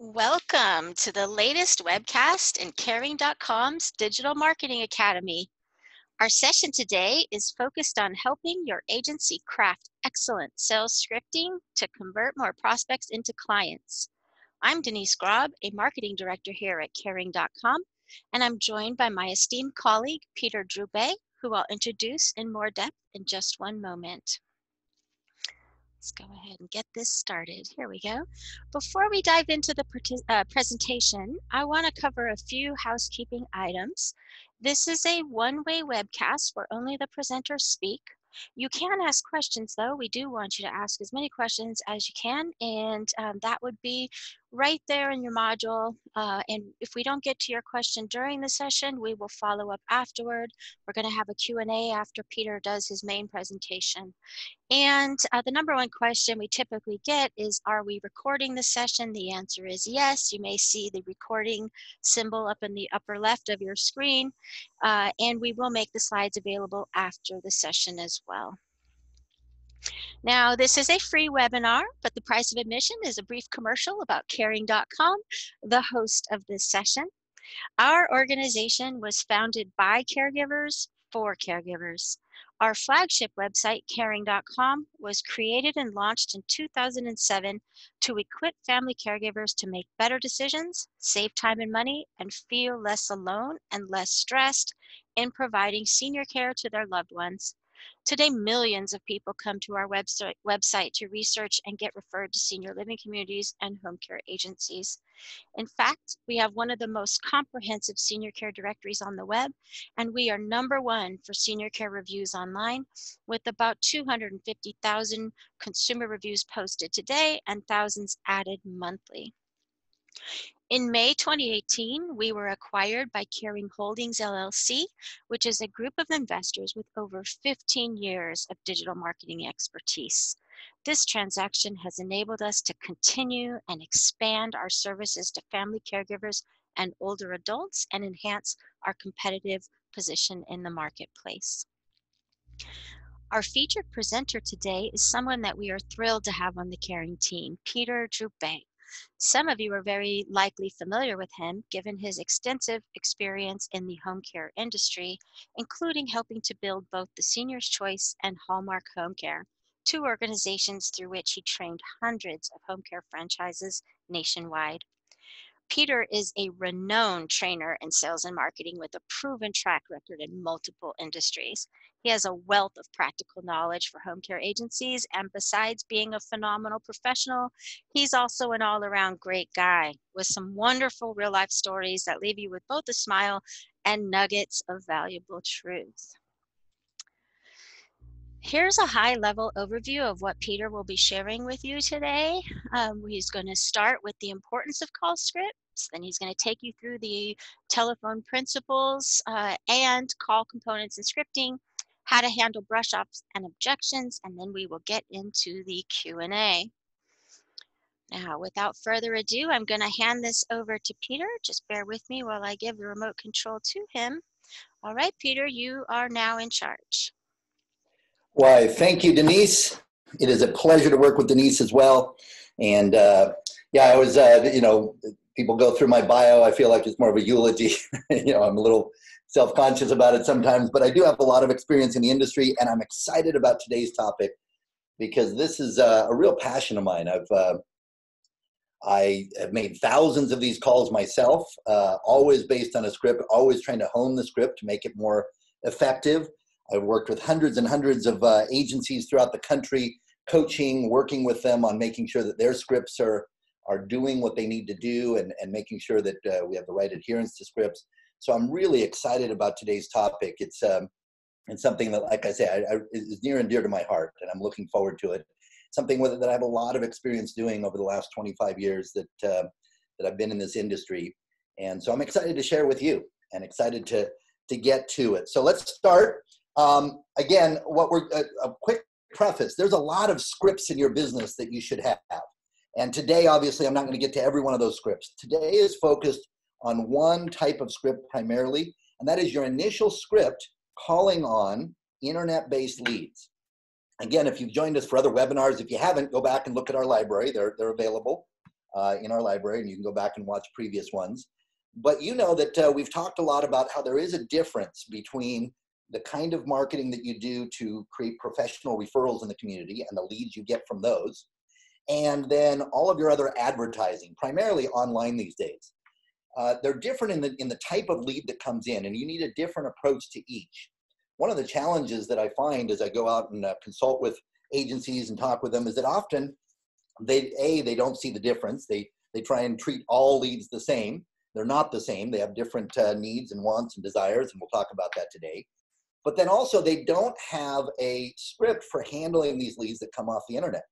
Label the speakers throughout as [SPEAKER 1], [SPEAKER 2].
[SPEAKER 1] Welcome to the latest webcast in Caring.com's Digital Marketing Academy. Our session today is focused on helping your agency craft excellent sales scripting to convert more prospects into clients. I'm Denise Grob, a marketing director here at Caring.com, and I'm joined by my esteemed colleague, Peter Droubay, who I'll introduce in more depth in just one moment. Let's go ahead and get this started. Here we go. Before we dive into the uh, presentation, I want to cover a few housekeeping items. This is a one-way webcast where only the presenters speak. You can ask questions though. We do want you to ask as many questions as you can and um, that would be right there in your module. Uh, and if we don't get to your question during the session, we will follow up afterward. We're gonna have a Q&A after Peter does his main presentation. And uh, the number one question we typically get is, are we recording the session? The answer is yes. You may see the recording symbol up in the upper left of your screen. Uh, and we will make the slides available after the session as well. Now, this is a free webinar, but the price of admission is a brief commercial about caring.com, the host of this session. Our organization was founded by caregivers for caregivers. Our flagship website, caring.com, was created and launched in 2007 to equip family caregivers to make better decisions, save time and money, and feel less alone and less stressed in providing senior care to their loved ones. Today, millions of people come to our website, website to research and get referred to senior living communities and home care agencies. In fact, we have one of the most comprehensive senior care directories on the web, and we are number one for senior care reviews online with about 250,000 consumer reviews posted today and thousands added monthly. In May 2018, we were acquired by Caring Holdings LLC, which is a group of investors with over 15 years of digital marketing expertise. This transaction has enabled us to continue and expand our services to family caregivers and older adults and enhance our competitive position in the marketplace. Our featured presenter today is someone that we are thrilled to have on the Caring team, Peter Droubay. Some of you are very likely familiar with him given his extensive experience in the home care industry, including helping to build both the Senior's Choice and Hallmark Home Care, two organizations through which he trained hundreds of home care franchises nationwide. Peter is a renowned trainer in sales and marketing with a proven track record in multiple industries. He has a wealth of practical knowledge for home care agencies, and besides being a phenomenal professional, he's also an all around great guy with some wonderful real life stories that leave you with both a smile and nuggets of valuable truth. Here's a high level overview of what Peter will be sharing with you today. Um, he's going to start with the importance of call scripts, then he's going to take you through the telephone principles uh, and call components and scripting, how to handle brush ups and objections, and then we will get into the Q&A. Now, without further ado, I'm going to hand this over to Peter. Just bear with me while I give the remote control to him. All right, Peter, you are now in charge.
[SPEAKER 2] Why, thank you, Denise. It is a pleasure to work with Denise as well. And uh, yeah, I was, uh, you know, people go through my bio. I feel like it's more of a eulogy. you know, I'm a little self conscious about it sometimes, but I do have a lot of experience in the industry, and I'm excited about today's topic because this is a real passion of mine. I've uh, I have made thousands of these calls myself, uh, always based on a script, always trying to hone the script to make it more effective. I've worked with hundreds and hundreds of uh, agencies throughout the country, coaching, working with them on making sure that their scripts are are doing what they need to do and, and making sure that uh, we have the right adherence to scripts. So I'm really excited about today's topic. It's um, it's something that, like I say, I, I, is near and dear to my heart, and I'm looking forward to it. Something with, that I have a lot of experience doing over the last 25 years that uh, that I've been in this industry, and so I'm excited to share with you, and excited to to get to it. So let's start. Um, again, what we're a, a quick preface. There's a lot of scripts in your business that you should have, and today, obviously, I'm not going to get to every one of those scripts. Today is focused on one type of script primarily, and that is your initial script calling on internet based leads. Again, if you've joined us for other webinars, if you haven't, go back and look at our library, they're, they're available. uh, in our library, and you can go back and watch previous ones. But you know that uh, we've talked a lot about how there is a difference between the kind of marketing that you do to create professional referrals in the community and the leads you get from those, and then all of your other advertising, primarily online these days. Uh, they're different in the, in the type of lead that comes in, and you need a different approach to each. One of the challenges that I find as I go out and uh, consult with agencies and talk with them is that often they, A, they don't see the difference. They, they try and treat all leads the same. They're not the same. They have different uh, needs and wants and desires, and we'll talk about that today. But then also, they don't have a script for handling these leads that come off the internet,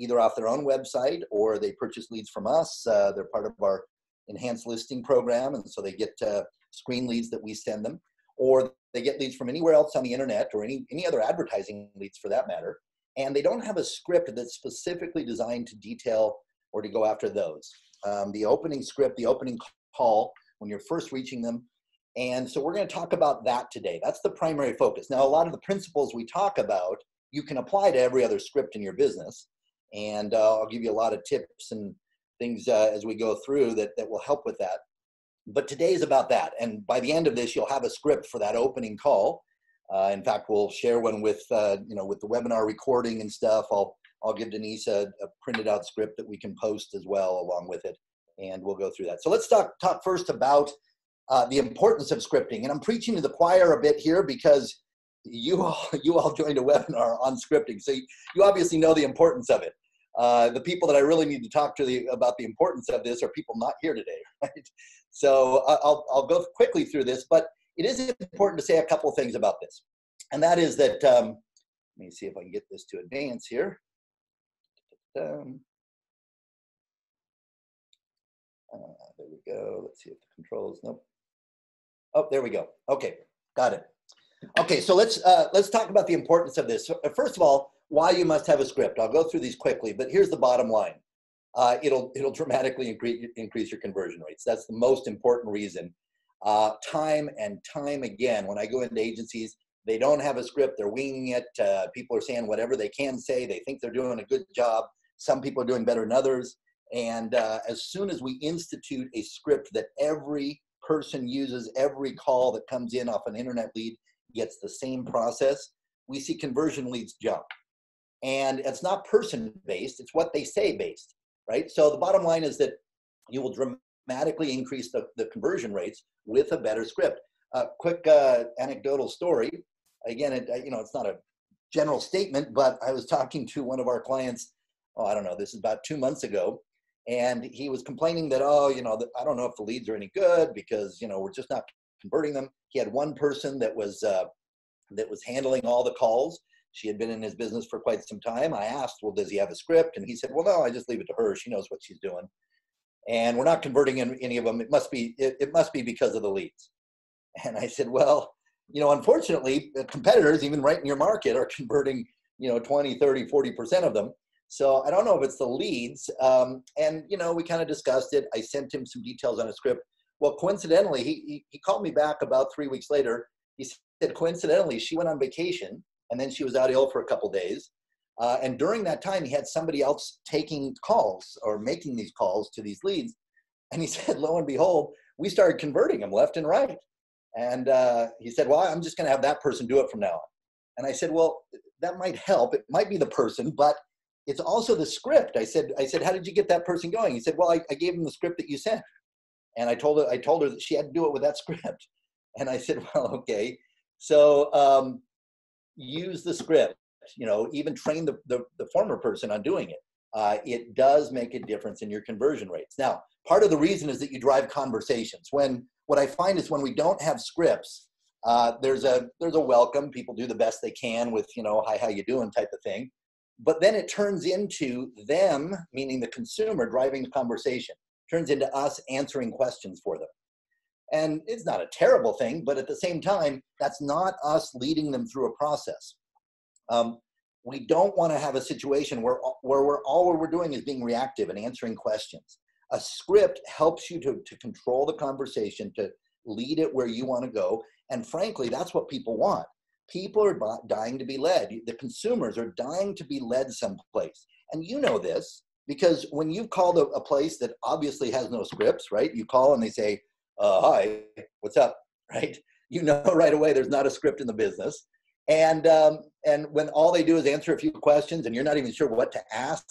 [SPEAKER 2] either off their own website or they purchase leads from us. Uh, they're part of our enhanced listing program, and so they get uh, screen leads that we send them, or they get leads from anywhere else on the internet or any, any other advertising leads for that matter. And they don't have a script that's specifically designed to detail or to go after those. Um, the opening script, the opening call, when you're first reaching them, and so we're going to talk about that today. That's the primary focus. Now, a lot of the principles we talk about, you can apply to every other script in your business. And uh, I'll give you a lot of tips and things uh, as we go through that, that will help with that. But today is about that. And by the end of this, you'll have a script for that opening call. Uh, in fact, we'll share one with, uh, you know, with the webinar recording and stuff. I'll, I'll give Denise a, a printed out script that we can post as well along with it. And we'll go through that. So let's talk, talk first about uh, the importance of scripting. And I'm preaching to the choir a bit here because you all, you all joined a webinar on scripting. So you, obviously know the importance of it. Uh, the people that I really need to talk to the, about the importance of this are people not here today, right? So I'll, I'll go quickly through this, but it is important to say a couple things about this. And that is that, um, let me see if I can get this to advance here. Um, uh, there we go. Let's see if the controls, nope. Oh, there we go. Okay, got it. Okay, so let's uh, let's talk about the importance of this. Uh, first of all, why you must have a script. I'll go through these quickly, but here's the bottom line. Uh, it'll it'll dramatically increase increase your conversion rates. That's the most important reason. Uh, time and time again, when I go into agencies, they don't have a script. They're winging it. Uh, people are saying whatever they can say. They think they're doing a good job. Some people are doing better than others. And uh, as soon as we institute a script that every person uses every call that comes in off an internet lead gets the same process, we see conversion leads jump. And it's not person based, it's what they say based, right? So the bottom line is that you will dramatically increase the, the conversion rates with a better script. A uh, quick uh, anecdotal story. Again, it, you know, it's not a general statement, but I was talking to one of our clients, oh, I don't know, this is about two months ago, and he was complaining that oh you know i don't know if the leads are any good because you know we're just not converting them he had one person that was uh, that was handling all the calls. She had been in his business for quite some time. I asked well does he have a script? And he said well no i just leave it to her. She knows what she's doing. And we're not converting any of them it must be it, it must be because of the leads. And i said well you know unfortunately competitors even right in your market are converting you know 20 30 40 percent of them. So I don't know if it's the leads. Um, and, you know, we kind of discussed it. I sent him some details on a script. Well, coincidentally, he, he, he called me back about three weeks later. He said, coincidentally, she went on vacation and then she was out ill for a couple days. Uh, and during that time, he had somebody else taking calls or making these calls to these leads. And he said, lo and behold, we started converting them left and right. And uh, he said, well, I'm just going to have that person do it from now on. And I said, well, that might help. It might be the person, but it's also the script. I said, I said, how did you get that person going? He said, well, I, I gave him the script that you sent. And I told her, I told her that she had to do it with that script. And I said, well, okay. So um, use the script, you know, even train the, the, the former person on doing it. Uh, it does make a difference in your conversion rates. Now, part of the reason is that you drive conversations. When what I find is when we don't have scripts, uh, there's a there's a welcome. People do the best they can with you know hi how you doing type of thing but then it turns into them, meaning the consumer, driving the conversation, turns into us answering questions for them. And it's not a terrible thing, but at the same time, that's not us leading them through a process. Um, we don't want to have a situation where, where we're, all we're doing is being reactive and answering questions. A script helps you to, to control the conversation, to lead it where you want to go. And frankly, that's what people want people are dying to be led. The consumers are dying to be led someplace. And you know this Because when you've called a, a place that obviously has no scripts, right? You call and they say, uh, "Hi, what's up?" Right? You know right away there's not a script in the business, and um, and when all they do is answer a few questions and you're not even sure what to ask,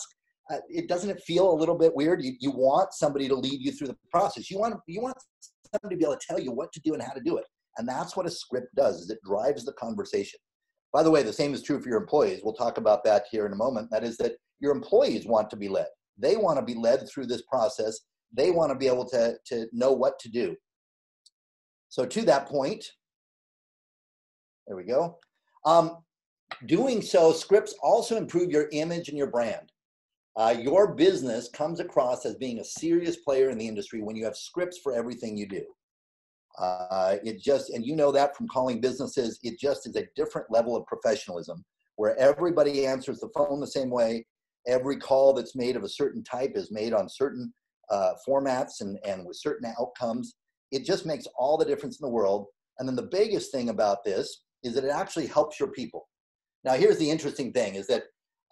[SPEAKER 2] uh, it doesn't it feel a little bit weird? You, you want somebody to lead you through the process. You want you want somebody to be able to tell you what to do and how to do it. And that's what a script does is it drives the conversation. By the way, the same is true for your employees. We'll talk about that here in a moment. That is that your employees want to be led. They want to be led through this process. They want to be able to, to know what to do. So to that point, there we go. Um, doing so, scripts also improve your image and your brand. Uh, your business comes across as being a serious player in the industry when you have scripts for everything you do. Uh, it just, and you know that from calling businesses, it just is a different level of professionalism where everybody answers the phone the same way. Every call that's made of a certain type is made on certain uh, formats and, and with certain outcomes. It just makes all the difference in the world. And then the biggest thing about this is that it actually helps your people. Now, here's the interesting thing is that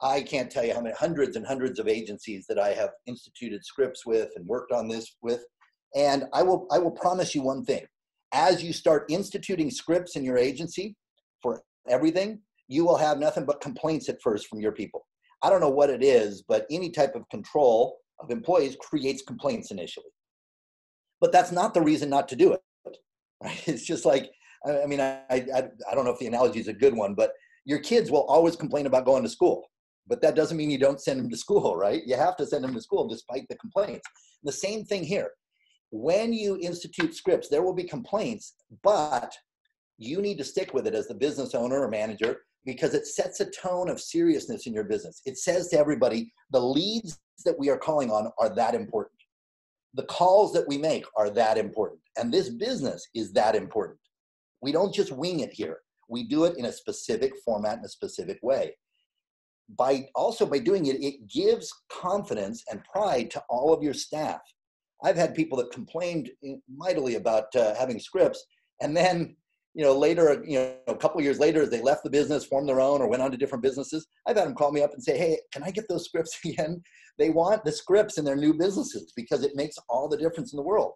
[SPEAKER 2] I can't tell you how many hundreds and hundreds of agencies that I have instituted scripts with and worked on this with. And I will, I will promise you one thing. As you start instituting scripts in your agency for everything, you will have nothing but complaints at first from your people. I don't know what it is, but any type of control of employees creates complaints initially. But that's not the reason not to do it. Right? It's just like, I mean, I, I, I don't know if the analogy is a good one, but your kids will always complain about going to school but that doesn't mean you don't send them to school, right? You have to send them to school despite the complaints. The same thing here. When you institute scripts, there will be complaints, but you need to stick with it as the business owner or manager because it sets a tone of seriousness in your business. It says to everybody, the leads that we are calling on are that important. The calls that we make are that important. And this business is that important. We don't just wing it here. We do it in a specific format in a specific way by also by doing it, it gives confidence and pride to all of your staff. I've had people that complained mightily about uh, having scripts, and then you know later, you know, a couple years later, as they left the business, formed their own, or went on to different businesses, I've had them call me up and say, "Hey, can I get those scripts again?" They want the scripts in their new businesses because it makes all the difference in the world.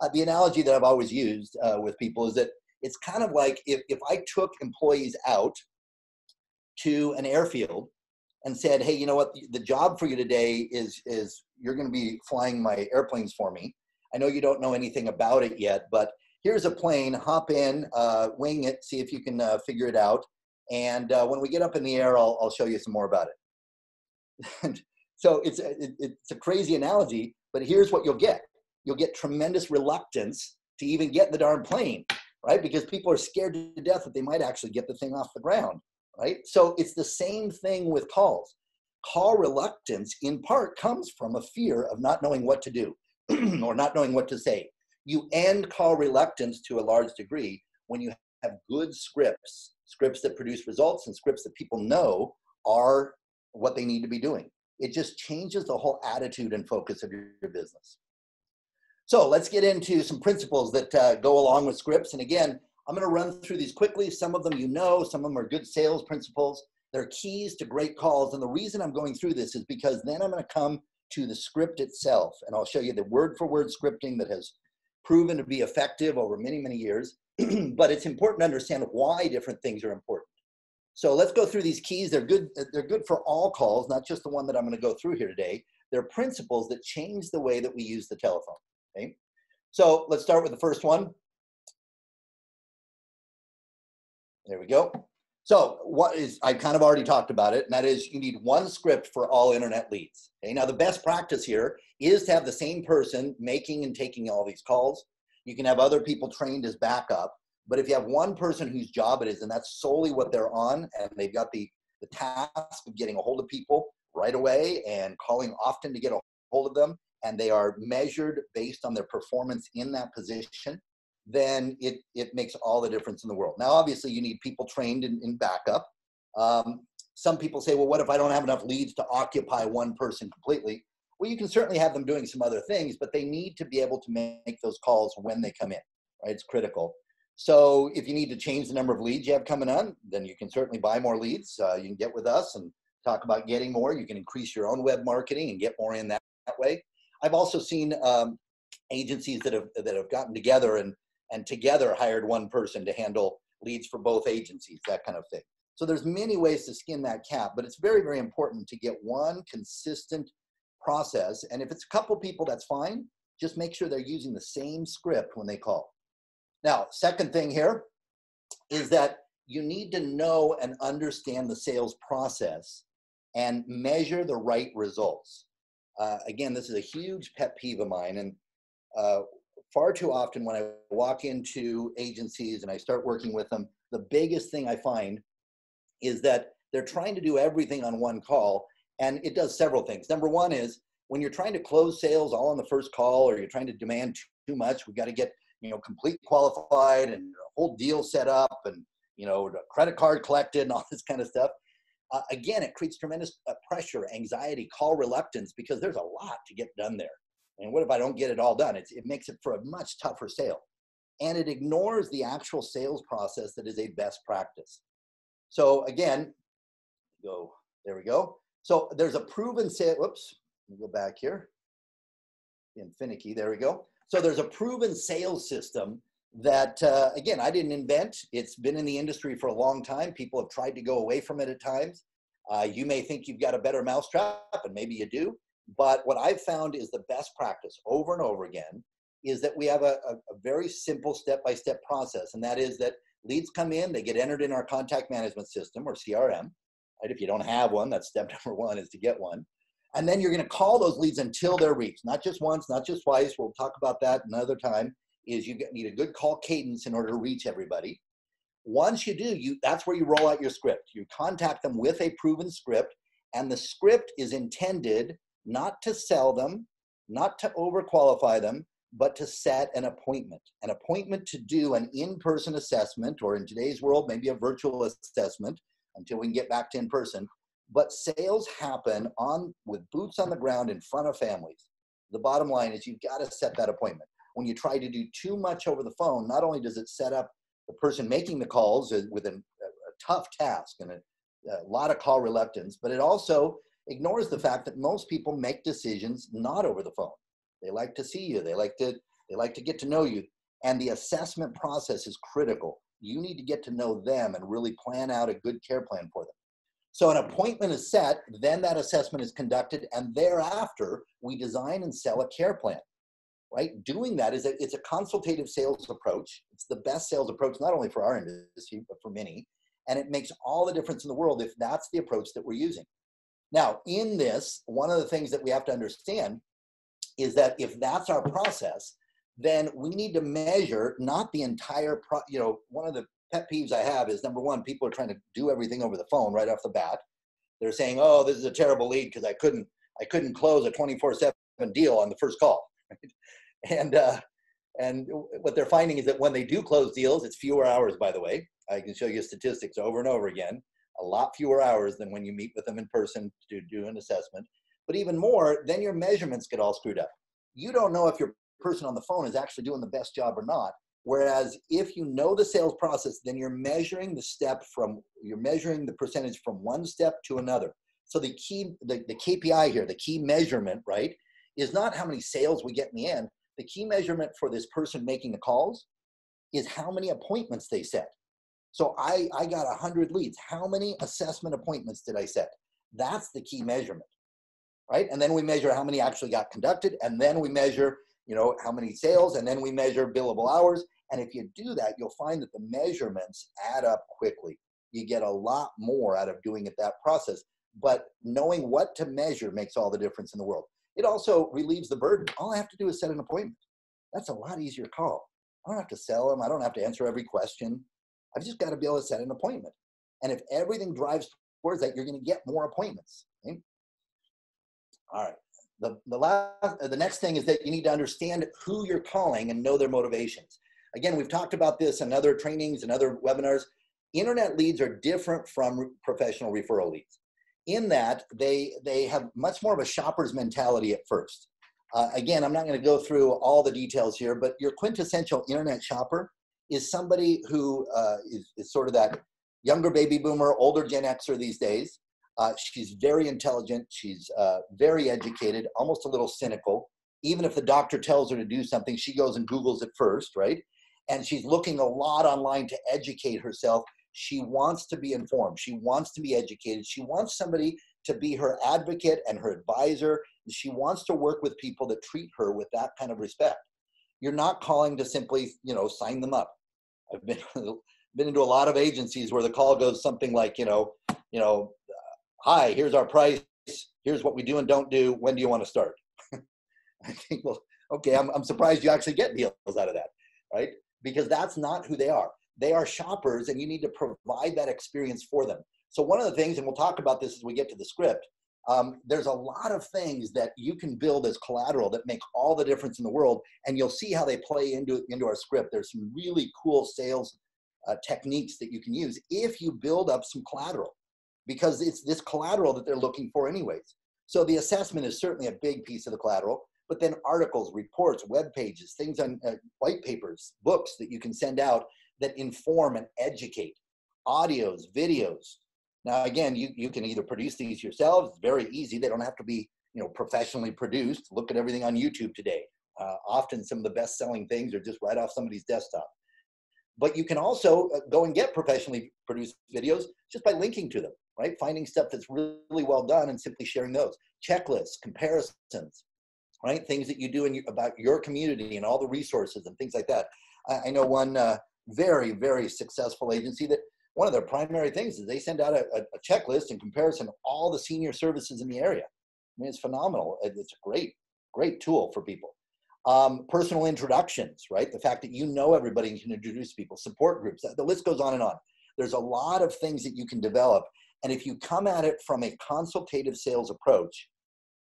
[SPEAKER 2] Uh, the analogy that I've always used uh, with people is that it's kind of like if, if I took employees out to an airfield and said, "Hey, you know what? The job for you today is is you're going to be flying my airplanes for me. I know you don't know anything about it yet, but here's a plane. Hop in, uh, wing it, see if you can uh, figure it out. And uh, when we get up in the air, I'll I'll show you some more about it." so it's a, it, it's a crazy analogy, but here's what you'll get: you'll get tremendous reluctance to even get the darn plane, right? Because people are scared to death that they might actually get the thing off the ground right? So it's the same thing with calls. Call reluctance, in part, comes from a fear of not knowing what to do or not knowing what to say. You end call reluctance to a large degree when you have good scripts, scripts that produce results and scripts that people know are what they need to be doing. It just changes the whole attitude and focus of your, business. So let's get into some principles that uh, go along with scripts. And again, I'm going to run through these quickly. Some of them you know, some of them are good sales principles. They're keys to great calls. And the reason I'm going through this is because then I'm going to come to the script itself. And I'll show you the word for word scripting that has proven to be effective over many, many years. but it's important to understand why different things are important. So let's go through these keys. They're good, they're good for all calls, not just the one that I'm going to go through here today. They're principles that change the way that we use the telephone. Okay. So let's start with the first one. There we go. So what is, I kind of already talked about it, and that is you need one script for all internet leads. Okay, now the best practice here is to have the same person making and taking all these calls. You can have other people trained as backup, but if you have one person whose job it is, and that's solely what they're on, and they've got the, the task of getting a hold of people right away and calling often to get a hold of them, and they are measured based on their performance in that position, then it, it makes all the difference in the world. Now, obviously, you need people trained in, in backup. Um, some people say, well, what if I don't have enough leads to occupy one person completely? Well, you can certainly have them doing some other things, but they need to be able to make those calls when they come in, right? It's critical. So if you need to change the number of leads you have coming on, then you can certainly buy more leads. Uh, you can get with us and talk about getting more. You can increase your own web marketing and get more in that, that way. I've also seen um, agencies that have that have gotten together and and together hired one person to handle leads for both agencies, that kind of thing. So there's many ways to skin that cat, but it's very, very important to get one consistent process. And if it's a couple people, that's fine. Just make sure they're using the same script when they call. Now, second thing here is that you need to know and understand the sales process and measure the right results. Uh, again, this is a huge pet peeve of mine. And uh, far too often when I walk into agencies and I start working with them, the biggest thing I find is that they're trying to do everything on one call and it does several things. Number one is when you're trying to close sales all on the first call or you're trying to demand too much, we've got to get, you know, complete qualified and a whole deal set up and, you know, credit card collected and all this kind of stuff. Uh, again, it creates tremendous uh, pressure, anxiety, call reluctance because there's a lot to get done there. And what if I don't get it all done? It's, it makes it for a much tougher sale. And it ignores the actual sales process that is a best practice. So again, go, there we go. So there's a proven sale, whoops, go back here. In finicky, there we go. So there's a proven sales system that, uh, again, I didn't invent. It's been in the industry for a long time. People have tried to go away from it at times. Uh, you may think you've got a better mousetrap, and maybe you do. But what I've found is the best practice over and over again is that we have a, a, a very simple step by step process. And that is that leads come in, they get entered in our contact management system or CRM. Right? If you don't have one, that's step number one is to get one. And then you're going to call those leads until they're reached, not just once, not just twice. We'll talk about that another time. Is you need a good call cadence in order to reach everybody. Once you do, you that's where you roll out your script. You contact them with a proven script, and the script is intended not to sell them, not to overqualify them, but to set an appointment. An appointment to do an in person assessment, or in today's world, maybe a virtual assessment until we can get back to in person. But sales happen on with boots on the ground in front of families. The bottom line is you've got to set that appointment. When you try to do too much over the phone, not only does it set up the person making the calls uh, with a, a tough task and a, a lot of call reluctance, but it also ignores the fact that most people make decisions not over the phone. They like to see you. They like to they like to get to know you. And the assessment process is critical. You need to get to know them and really plan out a good care plan for them. So an appointment is set, then that assessment is conducted, and thereafter we design and sell a care plan. Right? Doing that is a, it's a consultative sales approach. It's the best sales approach, not only for our industry, but for many. And it makes all the difference in the world if that's the approach that we're using. Now, in this, one of the things that we have to understand is that if that's our process, then we need to measure not the entire, pro- you know, one of the pet peeves I have is number one, people are trying to do everything over the phone right off the bat. They're saying, "Oh, this is a terrible lead because I couldn't, I couldn't close a 24/7 deal on the first call." and uh, and what they're finding is that when they do close deals, it's fewer hours. By the way, I can show you statistics over and over again a lot fewer hours than when you meet with them in person to do an assessment. But even more, then your measurements get all screwed up. You don't know if your person on the phone is actually doing the best job or not. Whereas if you know the sales process, then you're measuring the step from, you're measuring the percentage from one step to another. So the key, the, the KPI here, the key measurement, right, is not how many sales we get in the end. The key measurement for this person making the calls is how many appointments they set. So I, I got 100 leads. How many assessment appointments did I set? That's the key measurement, right? And then we measure how many actually got conducted, and then we measure, you know, how many sales, and then we measure billable hours. And if you do that, you'll find that the measurements add up quickly. You get a lot more out of doing it that process. But knowing what to measure makes all the difference in the world. It also relieves the burden. All I have to do is set an appointment. That's a lot easier call. I don't have to sell them. I don't have to answer every question. I've just got to be able to set an appointment. And if everything drives towards that, you're going to get more appointments. Okay? All right. The, the, last, the next thing is that you need to understand who you're calling and know their motivations. Again, we've talked about this in other trainings and other webinars. Internet leads are different from professional referral leads in that they, they have much more of a shopper's mentality at first. Uh, again, I'm not going to go through all the details here, but your quintessential internet shopper is somebody who uh, is, is sort of that younger baby boomer, older Gen Xer these days. Uh, she's very intelligent. She's uh, very educated, almost a little cynical. Even if the doctor tells her to do something, she goes and Googles it first, right? And she's looking a lot online to educate herself. She wants to be informed. She wants to be educated. She wants somebody to be her advocate and her advisor. She wants to work with people that treat her with that kind of respect. You're not calling to simply, you know, sign them up. I've been been into a lot of agencies where the call goes something like, you know, you know, hi, here's our price, here's what we do and don't do. When do you want to start? I think, well, okay, I'm, I'm surprised you actually get deals out of that, right? Because that's not who they are. They are shoppers, and you need to provide that experience for them. So one of the things, and we'll talk about this as we get to the script, um, there's a lot of things that you can build as collateral that make all the difference in the world, and you'll see how they play into into our script. There's some really cool sales uh, techniques that you can use if you build up some collateral because it's this collateral that they're looking for anyways. So the assessment is certainly a big piece of the collateral, but then articles, reports, web pages, things on uh, white papers, books that you can send out that inform and educate, audios, videos. Now, again, you, you can either produce these yourselves, very easy. They don't have to be you know, professionally produced. Look at everything on YouTube today. Uh, often some of the best selling things are just right off somebody's desktop. But you can also uh, go and get professionally produced videos just by linking to them, right? Finding stuff that's really well done and simply sharing those. Checklists, comparisons, right? Things that you do in about your community and all the resources and things like that. I, I know one uh, very, very successful agency that one of their primary things is they send out a, a checklist in comparison to all the senior services in the area. I mean, it's phenomenal. It's a great, great tool for people. Um, personal introductions, right? The fact that you know everybody and can introduce people, support groups, the list goes on and on. There's a lot of things that you can develop. And if you come at it from a consultative sales approach,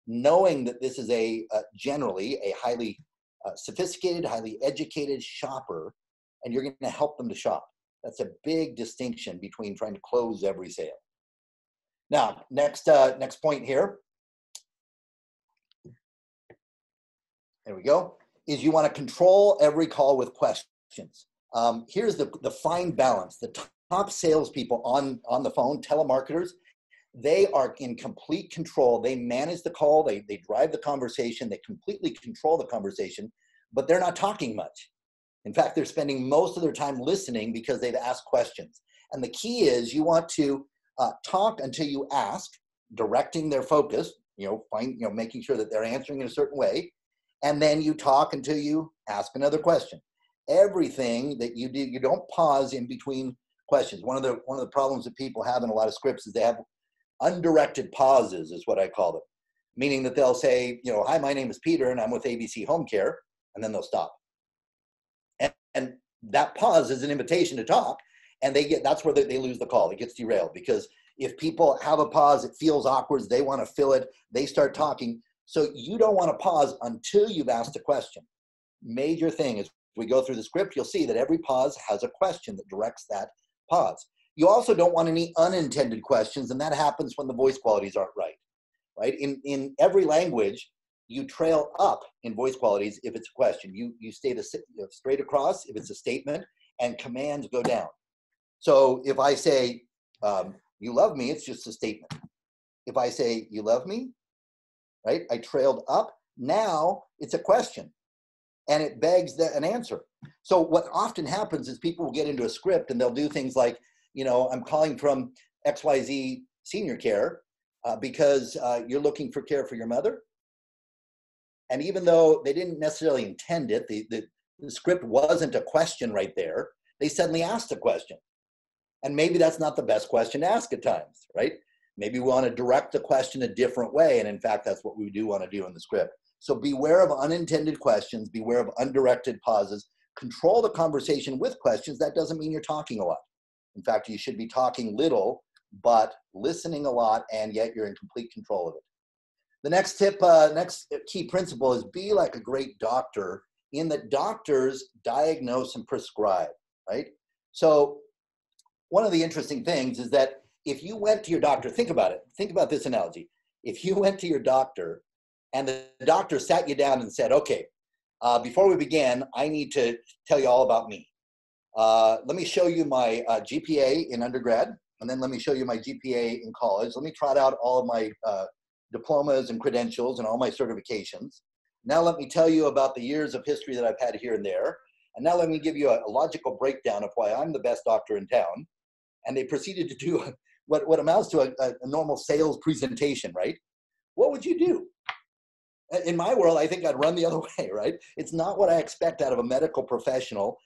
[SPEAKER 2] knowing that this is a uh, generally a highly uh, sophisticated, highly educated shopper, and you're going to help them to shop. That's a big distinction between trying to close every sale. Now, next uh, next point here there we go, is you want to control every call with questions. Um, here's the, the fine balance. The top salespeople on, on the phone, telemarketers, they are in complete control. They manage the call, they, they drive the conversation, they completely control the conversation, but they're not talking much. In fact, they're spending most of their time listening because they've asked questions. And the key is you want to uh, talk until you ask, directing their focus, you know, find, you know, making sure that they're answering in a certain way and then you talk until you ask another question. Everything that you do, you don't pause in between questions. One of the one of the problems that people have in a lot of scripts is they have undirected pauses, is what I call them, meaning that they'll say, you know, hi, my name is Peter, and I'm with ABC Home Care, and then they'll stop. And, that pause is an invitation to talk, and they get that's where they, they lose the call. It gets derailed because if people have a pause, it feels awkward. They want to fill it. They start talking. So you don't want to pause until you've asked a question. Major thing as we go through the script, you'll see that every pause has a question that directs that pause. You also don't want any unintended questions, and that happens when the voice qualities aren't right. Right? In in every language, you trail up in voice qualities if it's a question. You you stay the straight across if it's a statement, and commands go down. So if I say um, you love me, it's just a statement. If I say you love me, right? I trailed up. Now it's a question and it begs the, an answer. So what often happens is people will get into a script and they'll do things like, you know, I'm calling from XYZ senior care uh, because uh, you're looking for care for your mother. And even though they didn't necessarily intend it, the, the, the script wasn't a question right there, they suddenly asked a question. And maybe that's not the best question to ask at times, right? Maybe we want to direct the question a different way. And in fact, that's what we do want to do in the script. So beware of unintended questions, beware of undirected pauses. Control the conversation with questions. That doesn't mean you're talking a lot. In fact, you should be talking little, but listening a lot, and yet you're in complete control of it. The next tip, uh, next key principle is be like a great doctor in that doctors diagnose and prescribe, right? So one of the interesting things is that if you went to your doctor, think about it. Think about this analogy. If you went to your doctor and the doctor sat you down and said, okay, uh, before we begin, I need to tell you all about me. Uh, let me show you my uh, GPA in undergrad. and then let me show you my GPA in college. Let me trot out all of my uh, diplomas and credentials and all my certifications. Now let me tell you about the years of history that I've had here and there. And now let me give you a, a logical breakdown of why I'm the best doctor in town. And they proceeded to do what, what amounts to a, a normal sales presentation, right? What would you do? In my world, I think I'd run the other way, right? It's not what I expect out of a medical professional,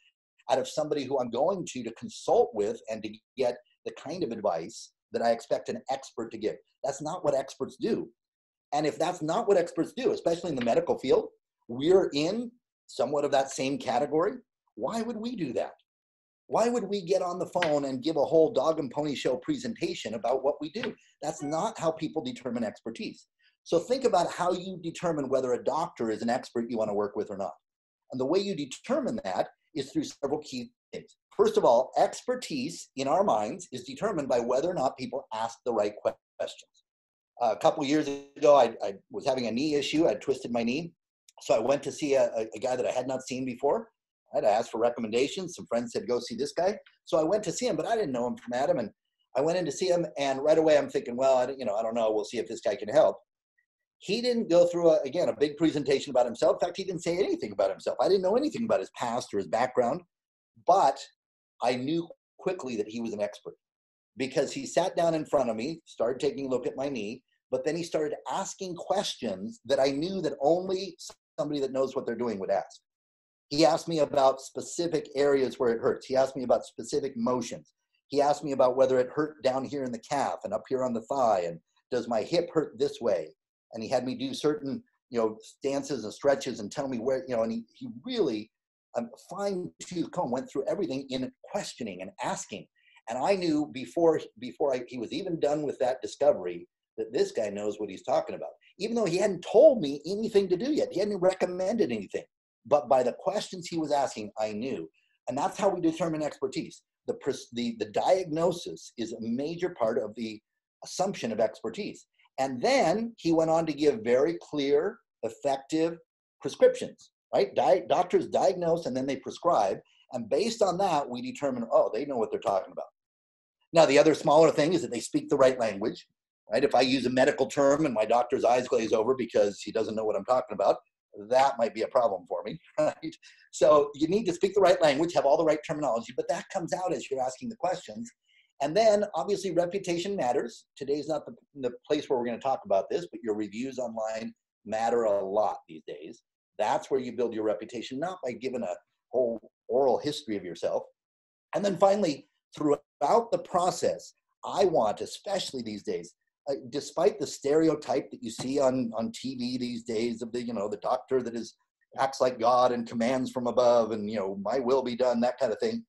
[SPEAKER 2] out of somebody who I'm going to to consult with and to get the kind of advice that I expect an expert to give. That's not what experts do. And if that's not what experts do, especially in the medical field, we're in somewhat of that same category. Why would we do that? Why would we get on the phone and give a whole dog and pony show presentation about what we do? That's not how people determine expertise. So think about how you determine whether a doctor is an expert you want to work with or not. And the way you determine that is through several key things. First of all, expertise in our minds is determined by whether or not people ask the right questions. Uh, a couple years ago, I, I, was having a knee issue. I twisted my knee. So I went to see a, a, guy that I had not seen before. I had asked for recommendations. Some friends said, go see this guy. So I went to see him, but I didn't know him from Adam. And I went in to see him. And right away, I'm thinking, well, I, you know, I don't know. We'll see if this guy can help. He didn't go through, a, again, a big presentation about himself. In fact, he didn't say anything about himself. I didn't know anything about his past or his background. But I knew quickly that he was an expert because he sat down in front of me, started taking a look at my knee, but then he started asking questions that I knew that only somebody that knows what they're doing would ask. He asked me about specific areas where it hurts. He asked me about specific motions. He asked me about whether it hurt down here in the calf and up here on the thigh, and does my hip hurt this way? And he had me do certain, you know, stances and stretches and tell me where, you know, and he, he really um, a fine tooth comb went through everything in questioning and asking. And I knew before before I, he was even done with that discovery that this guy knows what he's talking about, even though he hadn't told me anything to do yet. He hadn't recommended anything. But by the questions he was asking, I knew. And that's how we determine expertise. The, the, the diagnosis is a major part of the assumption of expertise. And then he went on to give very clear, effective prescriptions right? Di- doctors diagnose and then they prescribe. And based on that, we determine, oh, they know what they're talking about. Now, the other smaller thing is that they speak the right language, right? If I use a medical term and my doctor's eyes glaze over because he doesn't know what I'm talking about, that might be a problem for me, right? So you need to speak the right language, have all the right terminology, but that comes out as you're asking the questions. And then obviously reputation matters. Today's not the, the place where we're going to talk about this, but your reviews online matter a lot these days. That's where you build your reputation, not by giving a whole oral history of yourself. And then finally, throughout the process, I want, especially these days, uh, despite the stereotype that you see on, on TV these days of the, you know, the doctor that is acts like God and commands from above and, you know, my will be done, that kind of thing.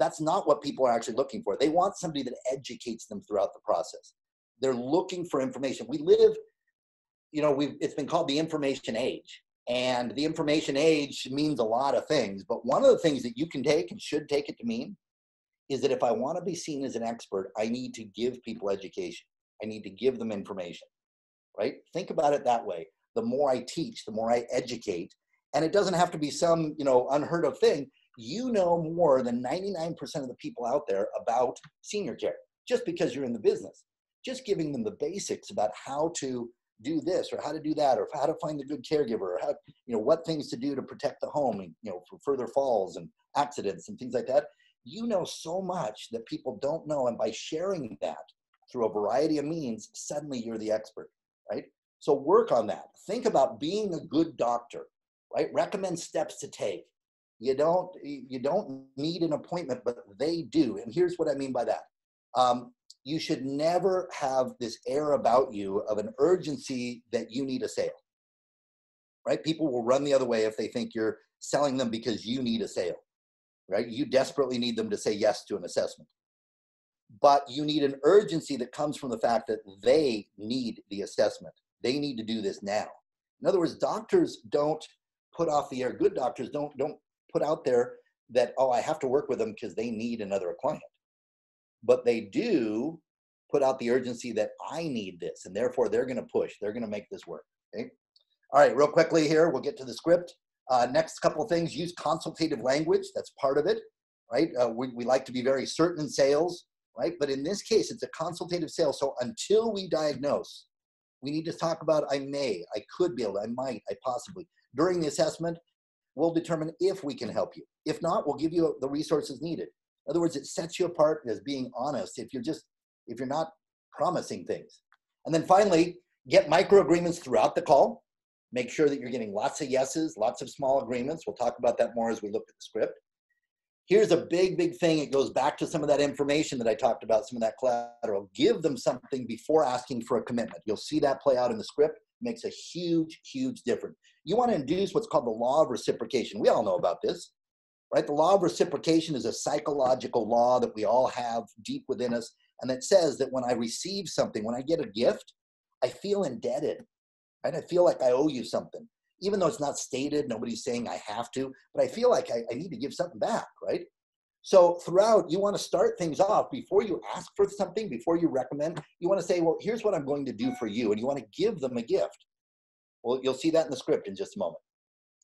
[SPEAKER 2] That's not what people are actually looking for. They want somebody that educates them throughout the process. They're looking for information. We live, you know, we've, it's been called the information age. And the information age means a lot of things, but one of the things that you can take and should take it to mean is that if I want to be seen as an expert, I need to give people education. I need to give them information, right? Think about it that way. The more I teach, the more I educate, and it doesn't have to be some, you know, unheard of thing. You know more than 99% of the people out there about senior care just because you're in the business. Just giving them the basics about how to do this or how to do that or how to find the good caregiver or how you know what things to do to protect the home and you know for further falls and accidents and things like that. You know so much that people don't know and by sharing that through a variety of means suddenly you're the expert right? So work on that. Think about being a good doctor right? Recommend steps to take you don't you don't need an appointment but they do and here's what i mean by that um, you should never have this air about you of an urgency that you need a sale. Right? People will run the other way if they think you're selling them because you need a sale. Right? You desperately need them to say yes to an assessment. But you need an urgency that comes from the fact that they need the assessment. They need to do this now. In other words, doctors don't put off the air. Good doctors don't don't put out there that oh I have to work with them because they need another client but they do put out the urgency that I need this, and therefore they're going to push. They're going to make this work. Okay. All right, real quickly here, we'll get to the script. Uh, next couple things: use consultative language. That's part of it, right? Uh, we we like to be very certain in sales. right? But in this case, it's a consultative sale. So until we diagnose, we need to talk about I may, I could be able, I might, I possibly. During the assessment, we'll determine if we can help you. If not, we'll give you the resources needed. In other words, it sets you apart as being honest if you're just, if you're not promising things. And then finally, get micro agreements throughout the call. Make sure that you're getting lots of yeses, lots of small agreements. We'll talk about that more as we look at the script. Here's a big, big thing. It goes back to some of that information that I talked about, some of that collateral. Give them something before asking for a commitment. You'll see that play out in the script. Makes a huge, huge difference. You want to induce what's called the law of reciprocation. We all know about this, right? The law of reciprocation is a psychological law that we all have deep within us. And it says that when I receive something, when I get a gift, I feel indebted, right? I feel like I owe you something even though it's not stated, nobody's saying I have to, but I feel like I, I need to give something back, right? So throughout, you want to start things off before you ask for something, before you recommend. You want to say, well, here's what I'm going to do for you, and you want to give them a gift. Well, you'll see that in the script in just a moment.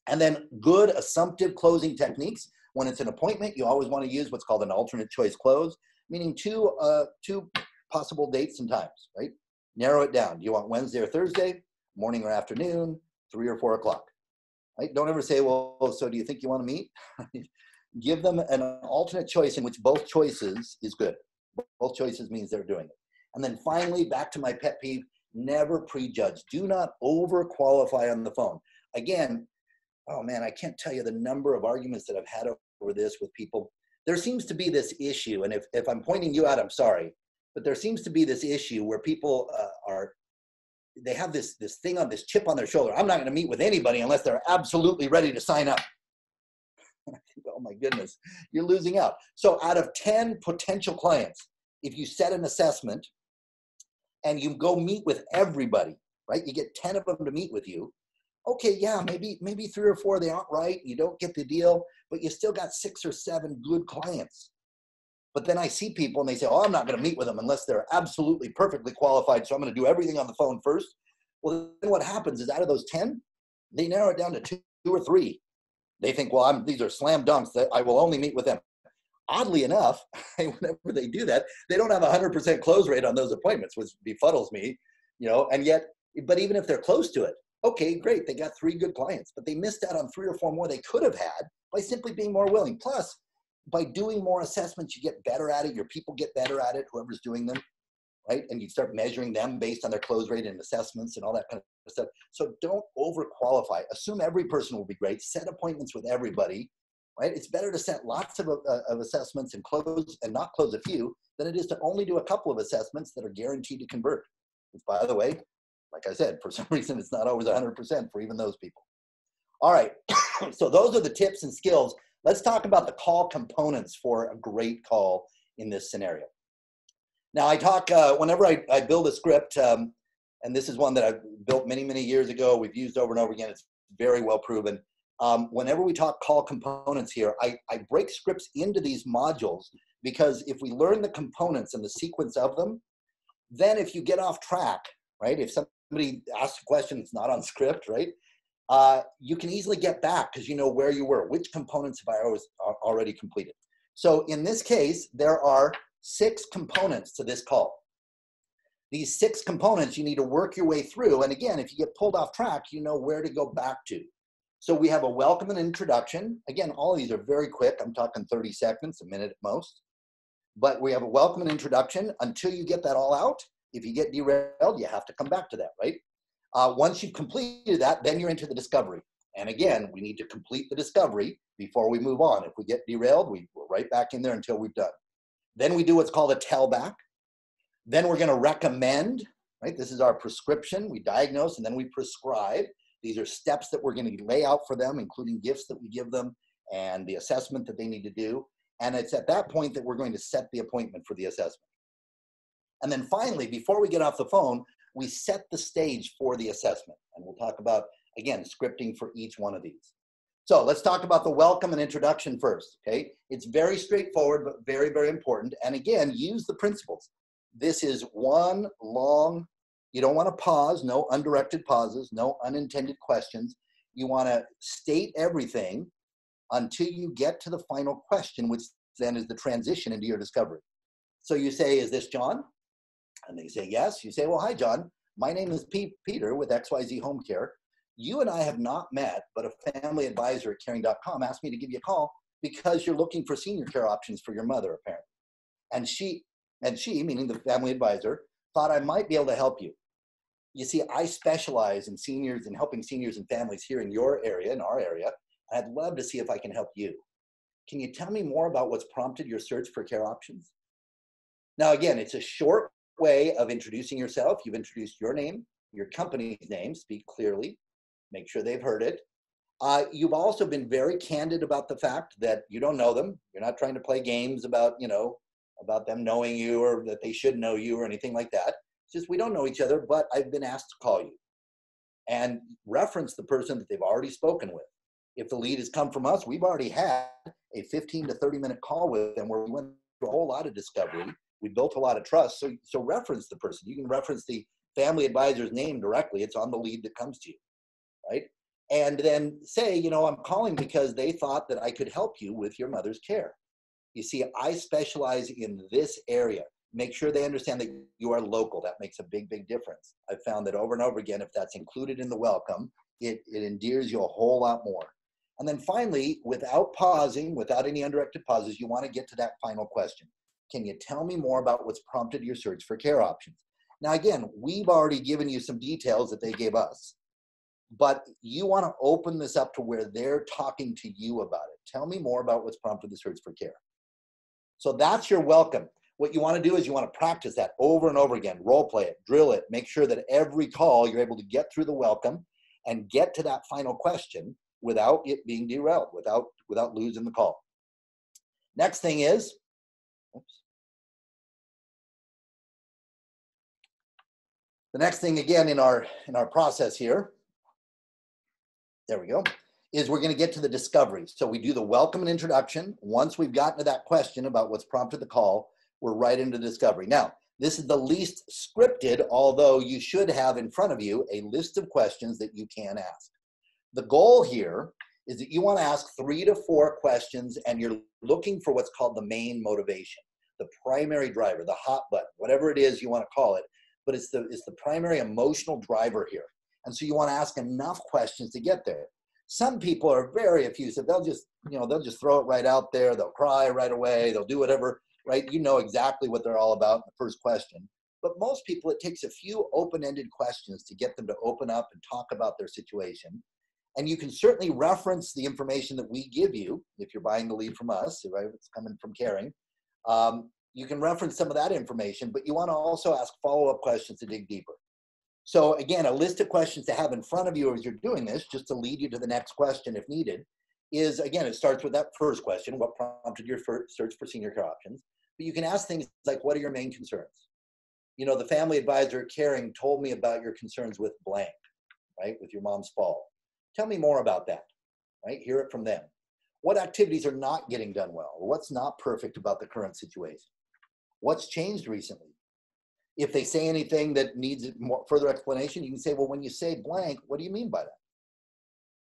[SPEAKER 2] And then good assumptive closing techniques. When it's an appointment, you always want to use what's called an alternate choice close, meaning two uh, two possible dates and times, right? Narrow it down. Do you want Wednesday or Thursday, morning or afternoon, three or four o'clock. Right? Don't ever say, well, so do you think you want to meet? Give them an alternate choice in which both choices is good. Both choices means they're doing it. And then finally, back to my pet peeve, never prejudge. Do not over qualify on the phone. Again, oh man, I can't tell you the number of arguments that I've had over this with people. There seems to be this issue, and if, if I'm pointing you out, I'm sorry, but there seems to be this issue where people uh, are they have this this thing on this chip on their shoulder. I'm not going to meet with anybody unless they're absolutely ready to sign up. oh my goodness, you're losing out. So out of 10 potential clients, if you set an assessment and you go meet with everybody, right? You get 10 of them to meet with you. Okay, yeah, maybe maybe three or four they aren't right. You don't get the deal, but you still got six or seven good clients. But then I see people and they say, oh, I'm not going to meet with them unless they're absolutely perfectly qualified. So I'm going to do everything on the phone first. Well, then what happens is out of those 10, they narrow it down to two, two or three. They think, well, I'm, these are slam dunks that I will only meet with them. Oddly enough, whenever they do that, they don't have a 100% close rate on those appointments, which befuddles me, you know, and yet, but even if they're close to it, okay, great, they got three good clients, but they missed out on three or four more they could have had by simply being more willing. Plus, by doing more assessments, you get better at it. Your people get better at it, whoever's doing them, right? And you start measuring them based on their close rate and assessments and all that kind of stuff. So don't overqualify. Assume every person will be great. Set appointments with everybody, right? It's better to set lots of, uh, of assessments and close and not close a few than it is to only do a couple of assessments that are guaranteed to convert. Which, by the way, like I said, for some reason, it's not always 100% for even those people. All right, so those are the tips and skills Let's talk about the call components for a great call in this scenario. Now, I talk uh, whenever I, I, build a script, um, and this is one that I built many, many years ago. We've used over and over again. It's very well proven. Um, whenever we talk call components here, I, I break scripts into these modules because if we learn the components and the sequence of them, then if you get off track, right? If somebody asks a question that's not on script, right? uh, you can easily get back because you know where you were, which components have I always already completed. So in this case, there are six components to this call. These six components you need to work your way through. And again, if you get pulled off track, you know where to go back to. So we have a welcome and introduction. Again, all these are very quick. I'm talking 30 seconds, a minute at most. But we have a welcome and introduction until you get that all out. If you get derailed, you have to come back to that, right? Uh, once you've completed that, then you're into the discovery. And again, we need to complete the discovery before we move on. If we get derailed, we, we're right back in there until we've done. Then we do what's called a tellback. Then we're going to recommend, right? This is our prescription. We diagnose and then we prescribe. These are steps that we're going to lay out for them, including gifts that we give them and the assessment that they need to do. And it's at that point that we're going to set the appointment for the assessment. And then finally, before we get off the phone, we set the stage for the assessment. And we'll talk about, again, scripting for each one of these. So let's talk about the welcome and introduction first, okay? It's very straightforward, but very, very important. And again, use the principles. This is one long, you don't want to pause, no undirected pauses, no unintended questions. You want to state everything until you get to the final question, which then is the transition into your discovery. So you say, Is this John? And they say, Yes. You say, Well, hi, John. My name is P- Peter with XYZ Home Care. You and I have not met, but a family advisor at caring.com asked me to give you a call because you're looking for senior care options for your mother, apparently. And she, and she, meaning the family advisor, thought I might be able to help you. You see, I specialize in seniors and helping seniors and families here in your area, in our area. I'd love to see if I can help you. Can you tell me more about what's prompted your search for care options? Now, again, it's a short way of introducing yourself. You've introduced your name, your company's name, speak clearly, make sure they've heard it. Uh, you've also been very candid about the fact that you don't know them. You're not trying to play games about, you know, about them knowing you or that they should know you or anything like that. It's just we don't know each other, but I've been asked to call you and reference the person that they've already spoken with. If the lead has come from us, we've already had a 15 to 30 minute call with them where we went through a whole lot of discovery. We built a lot of trust. So, so reference the person. You can reference the family advisor's name directly. It's on the lead that comes to you, right? And then say, you know, I'm calling because they thought that I could help you with your mother's care. You see, I specialize in this area. Make sure they understand that you are local. That makes a big, big difference. I've found that over and over again, if that's included in the welcome, it, it endears you a whole lot more. And then finally, without pausing, without any undirected pauses, you want to get to that final question. Can you tell me more about what's prompted your search for care options? Now, again, we've already given you some details that they gave us, but you want to open this up to where they're talking to you about it. Tell me more about what's prompted the search for care. So that's your welcome. What you want to do is you want to practice that over and over again, role play it, drill it, make sure that every call you're able to get through the welcome and get to that final question without it being derailed, without without losing the call. Next thing is, oops. The next thing again in our in our process here, there we go, is we're going to get to the discovery. So we do the welcome and introduction. Once we've gotten to that question about what's prompted the call, we're right into discovery. Now, this is the least scripted, although you should have in front of you a list of questions that you can ask. The goal here is that you want to ask three to four questions and you're looking for what's called the main motivation, the primary driver, the hot button, whatever it is you want to call it. But it's the, it's the primary emotional driver here. And so you want to ask enough questions to get there. Some people are very effusive. They'll just, you know, they'll just throw it right out there. They'll cry right away. They'll do whatever, right? You know exactly what they're all about in the first question. But most people, it takes a few open-ended questions to get them to open up and talk about their situation. And you can certainly reference the information that we give you if you're buying the lead from us, right? It's coming from Caring. Um, you can reference some of that information, but you want to also ask follow-up questions to dig deeper. So again, a list of questions to have in front of you as you're doing this, just to lead you to the next question if needed, is again, it starts with that first question, what prompted your search for senior care options? But you can ask things like, what are your main concerns? You know, the family advisor at Caring told me about your concerns with blank, right, with your mom's fall. Tell me more about that, right? Hear it from them. What activities are not getting done well? What's not perfect about the current situation? What's changed recently? If they say anything that needs more further explanation, you can say, well, when you say blank, what do you mean by that?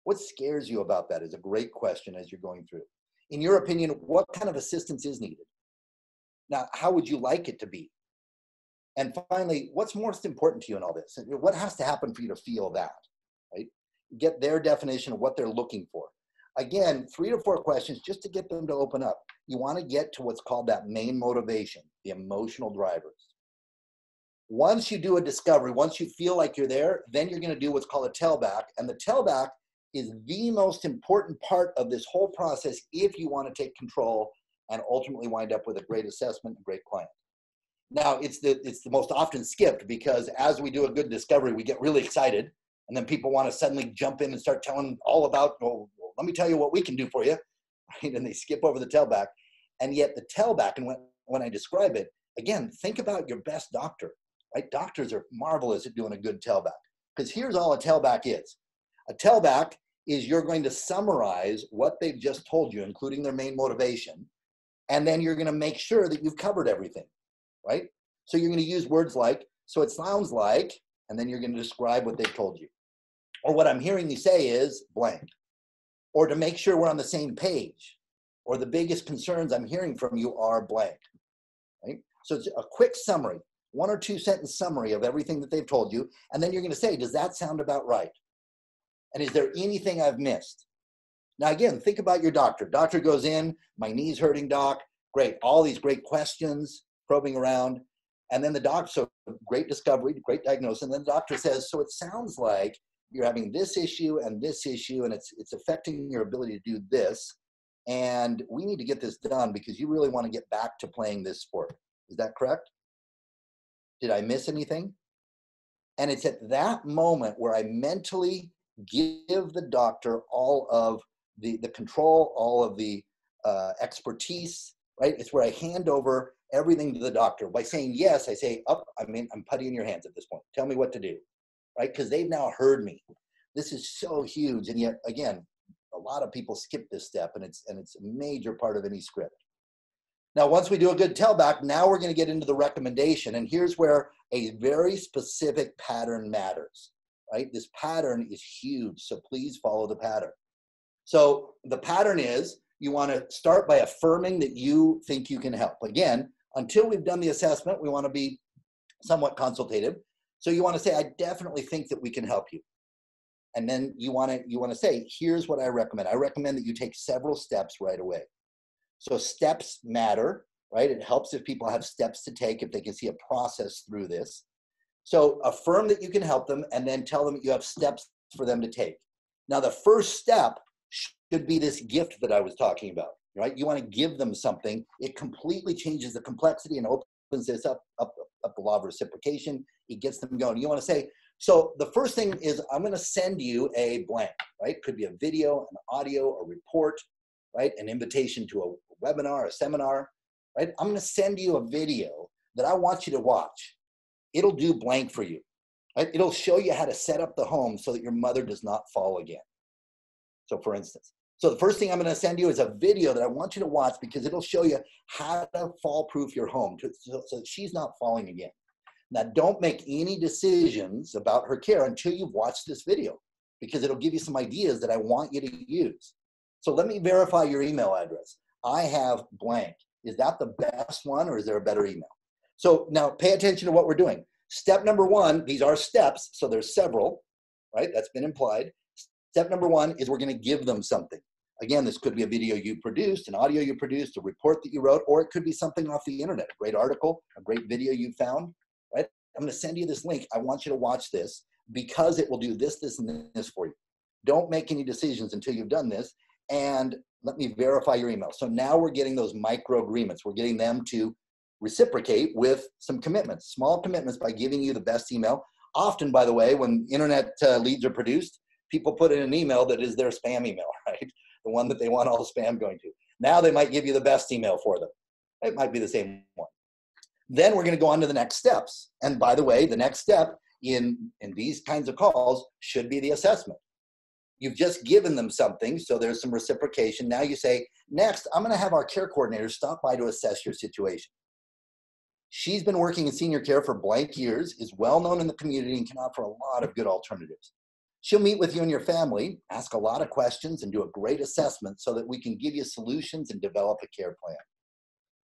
[SPEAKER 2] What scares you about that is a great question as you're going through. In your opinion, what kind of assistance is needed? Now, how would you like it to be? And finally, what's most important to you in all this? What has to happen for you to feel that, right? get their definition of what they're looking for. Again, three to four questions just to get them to open up. You want to get to what's called that main motivation, the emotional drivers. Once you do a discovery, once you feel like you're there, then you're going to do what's called a tellback. And the tellback is the most important part of this whole process if you want to take control and ultimately wind up with a great assessment and great client. Now, it's the, it's the most often skipped because as we do a good discovery, we get really excited and then people want to suddenly jump in and start telling all about well, let me tell you what we can do for you right and they skip over the tellback and yet the tellback and when, when i describe it again think about your best doctor right? Doctors are marvelous at doing a good tellback because here's all a tellback is. A tellback is you're going to summarize what they've just told you including their main motivation and then you're going to make sure that you've covered everything right? So you're going to use words like so it sounds like and then you're going to describe what they've told you. Or what I'm hearing you say is blank, or to make sure we're on the same page, or the biggest concerns I'm hearing from you are blank. Right? So it's a quick summary, one or two sentence summary of everything that they've told you. And then you're going to say, does that sound about right? And is there anything I've missed? Now, again, think about your doctor. Doctor goes in, my knee's hurting, doc. Great. All these great questions, probing around. And then the doctor, so great discovery, great diagnosis. And then the doctor says, so it sounds like you're having this issue and this issue, and it's, it's affecting your ability to do this. And we need to get this done because you really want to get back to playing this sport. Is that correct? Did I miss anything? And it's at that moment where I mentally give the doctor all of the, the control, all of the uh, expertise, right? It's where I hand over everything to the doctor. By saying yes, I say, up, oh, I mean, I'm putty in your hands at this point. Tell me what to do, right? Because they've now heard me. This is so huge. And yet, again, a lot of people skip this step and it's, and it's a major part of any script. Now, once we do a good tellback, now we're going to get into the recommendation. And here's where a very specific pattern matters, right? This pattern is huge. So please follow the pattern. So the pattern is you want to start by affirming that you think you can help. Again, until we've done the assessment, we want to be somewhat consultative. So you want to say, I definitely think that we can help you. And then you want to you want to say, here's what I recommend. I recommend that you take several steps right away. So steps matter, right? It helps if people have steps to take, if they can see a process through this. So affirm that you can help them and then tell them you have steps for them to take. Now, the first step should be this gift that I was talking about, right? You want to give them something. It completely changes the complexity and opens this up, up, up the law of reciprocation. It gets them going. You want to say, so the first thing is I'm going to send you a blank, right? Could be a video, an audio, a report, right? An invitation to a webinar, a seminar, right? I'm going to send you a video that I want you to watch. It'll do blank for you. Right? It'll show you how to set up the home so that your mother does not fall again. So for instance, so the first thing I'm going to send you is a video that I want you to watch because it'll show you how to fall proof your home to, so, so that she's not falling again. Now, don't make any decisions about her care until you've watched this video because it'll give you some ideas that I want you to use. So let me verify your email address. I have blank. Is that the best one or is there a better email? So now pay attention to what we're doing. Step number one, these are steps, so there's several, right? That's been implied. Step number one is we're going to give them something. Again, this could be a video you produced, an audio you produced, a report that you wrote, or it could be something off the internet, a great article, a great video you found, right? I'm to send you this link. I want you to watch this because it will do this, this, and this for you. Don't make any decisions until you've done this. And let me verify your email. So now we're getting those micro agreements. We're getting them to reciprocate with some commitments, small commitments by giving you the best email. Often, by the way, when internet uh, leads are produced, people put in an email that is their spam email, right? The one that they want all the spam going to. Now they might give you the best email for them. It might be the same one. Then we're going to go on to the next steps. And by the way, the next step in, in these kinds of calls should be the assessment. You've just given them something, so there's some reciprocation. Now you say, next, I'm going to have our care coordinator stop by to assess your situation. She's been working in senior care for blank years, is well known in the community, and can offer a lot of good alternatives. She'll meet with you and your family, ask a lot of questions, and do a great assessment so that we can give you solutions and develop a care plan.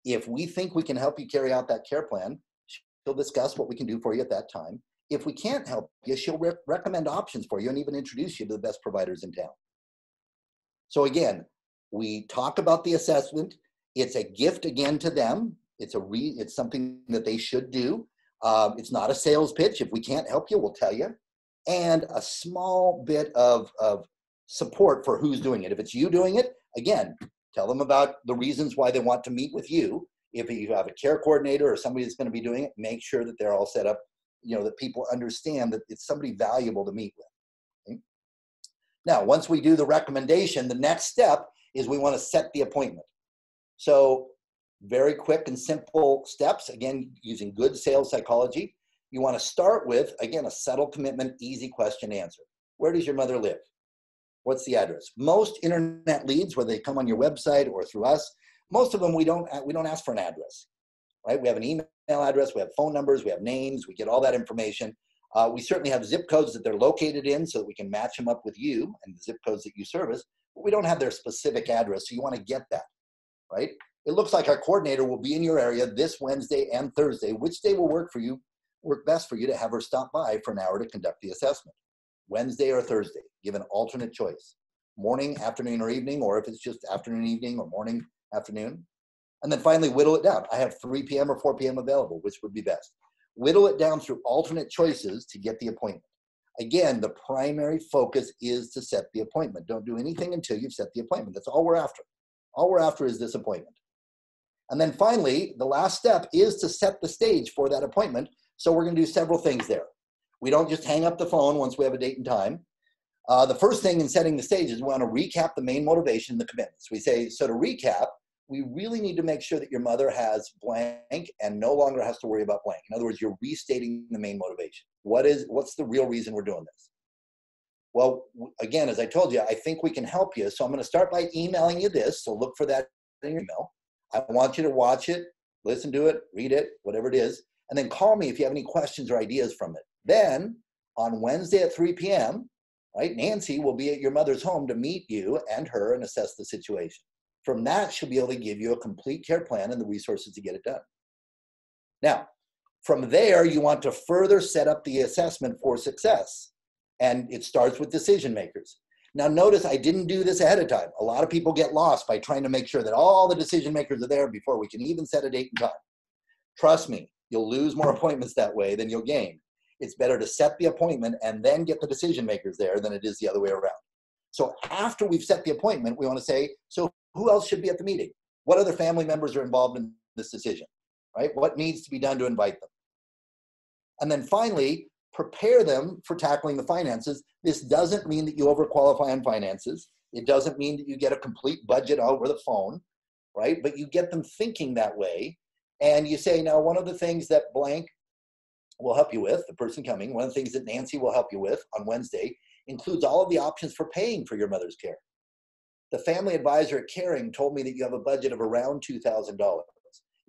[SPEAKER 2] If we think we can help you carry out that care plan, she'll discuss what we can do for you at that time. If we can't help you, she'll re- recommend options for you and even introduce you to the best providers in town. So, again, we talk about the assessment. It's a gift again to them. It's a re- it's something that they should do. Um, it's not a sales pitch. If we can't help you, we'll tell you and a small bit of, of support for who's doing it. If it's you doing it, again, tell them about the reasons why they want to meet with you. If you have a care coordinator or somebody that's going to be doing it, make sure that they're all set up, you know, that people understand that it's somebody valuable to meet with. Okay? Now, once we do the recommendation, the next step is we want to set the appointment. So, very quick and simple steps, again, using good sales psychology. You want to start with, again, a subtle commitment, easy question answer. Where does your mother live? What's the address? Most internet leads, whether they come on your website or through us, most of them we don't we don't ask for an address, right? We have an email address, we have phone numbers, we have names, we get all that information. Uh, we certainly have zip codes that they're located in so that we can match them up with you and the zip codes that you service, but we don't have their specific address, so you want to get that, right? It looks like our coordinator will be in your area this Wednesday and Thursday. Which day will work for you, work best for you to have her stop by for an hour to conduct the assessment? Wednesday or Thursday, give an alternate choice. Morning, afternoon, or evening, or if it's just afternoon, evening, or morning, afternoon. And then finally, whittle it down. I have 3 p.m. or 4 p.m. available, which would be best. Whittle it down through alternate choices to get the appointment. Again, the primary focus is to set the appointment. Don't do anything until you've set the appointment. That's all we're after. All we're after is this appointment. And then finally, the last step is to set the stage for that appointment. So we're going to do several things there. We don't just hang up the phone once we have a date and time. Uh, the first thing in setting the stage is we want to recap the main motivation, the commitments. We say, so to recap, we really need to make sure that your mother has blank and no longer has to worry about blank. In other words, you're restating the main motivation. What is what's the real reason we're doing this? Well, again, as I told you, I think we can help you. So I'm going to start by emailing you this. So look for that in your email. I want you to watch it, listen to it, read it, whatever it is, and then call me if you have any questions or ideas from it. Then on Wednesday at 3 p.m., right, Nancy will be at your mother's home to meet you and her and assess the situation. From that, she'll be able to give you a complete care plan and the resources to get it done. Now, from there, you want to further set up the assessment for success. And it starts with decision makers. Now, notice I didn't do this ahead of time. A lot of people get lost by trying to make sure that all the decision makers are there before we can even set a date and time. Trust me, you'll lose more appointments that way than you'll gain. It's better to set the appointment and then get the decision makers there than it is the other way around. So, after we've set the appointment, we want to say, so who else should be at the meeting? What other family members are involved in this decision? Right? What needs to be done to invite them? And then finally, prepare them for tackling the finances. This doesn't mean that you overqualify on finances. It doesn't mean that you get a complete budget over the phone, right? But you get them thinking that way. And you say, now, one of the things that blank will help you with, the person coming, one of the things that Nancy will help you with on Wednesday includes all of the options for paying for your mother's care. The family advisor at Caring told me that you have a budget of around $2,000.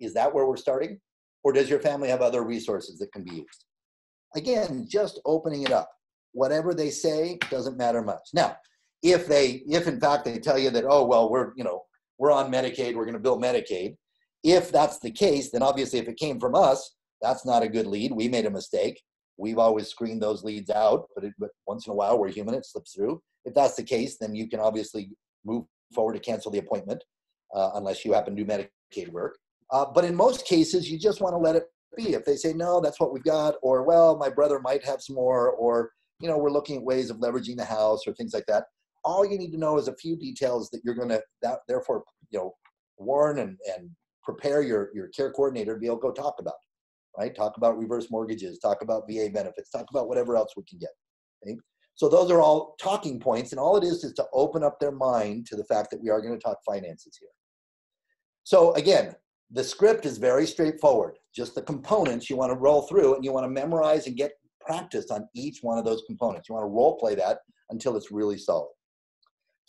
[SPEAKER 2] Is that where we're starting? Or does your family have other resources that can be used? Again, just opening it up. Whatever they say doesn't matter much. Now, if they, if in fact they tell you that, oh, well, we're, you know, we're on Medicaid, we're going to bill Medicaid. If that's the case, then obviously if it came from us, that's not a good lead. We made a mistake. We've always screened those leads out, but, it, but once in a while we're human, it slips through. If that's the case, then you can obviously move forward to cancel the appointment uh, unless you happen to do Medicaid work. Uh, but in most cases, you just want to let it be. If they say, no, that's what we've got, or, well, my brother might have some more, or, you know, we're looking at ways of leveraging the house or things like that. All you need to know is a few details that you're going to, that, therefore, you know, warn and, and prepare your, your care coordinator to be able to go talk about, right? Talk about reverse mortgages, talk about VA benefits, talk about whatever else we can get. Okay? So those are all talking points, and all it is is to open up their mind to the fact that we are going to talk finances here. So again, the script is very straightforward. Just the components you want to roll through, and you want to memorize and get practice on each one of those components. You want to role play that until it's really solid.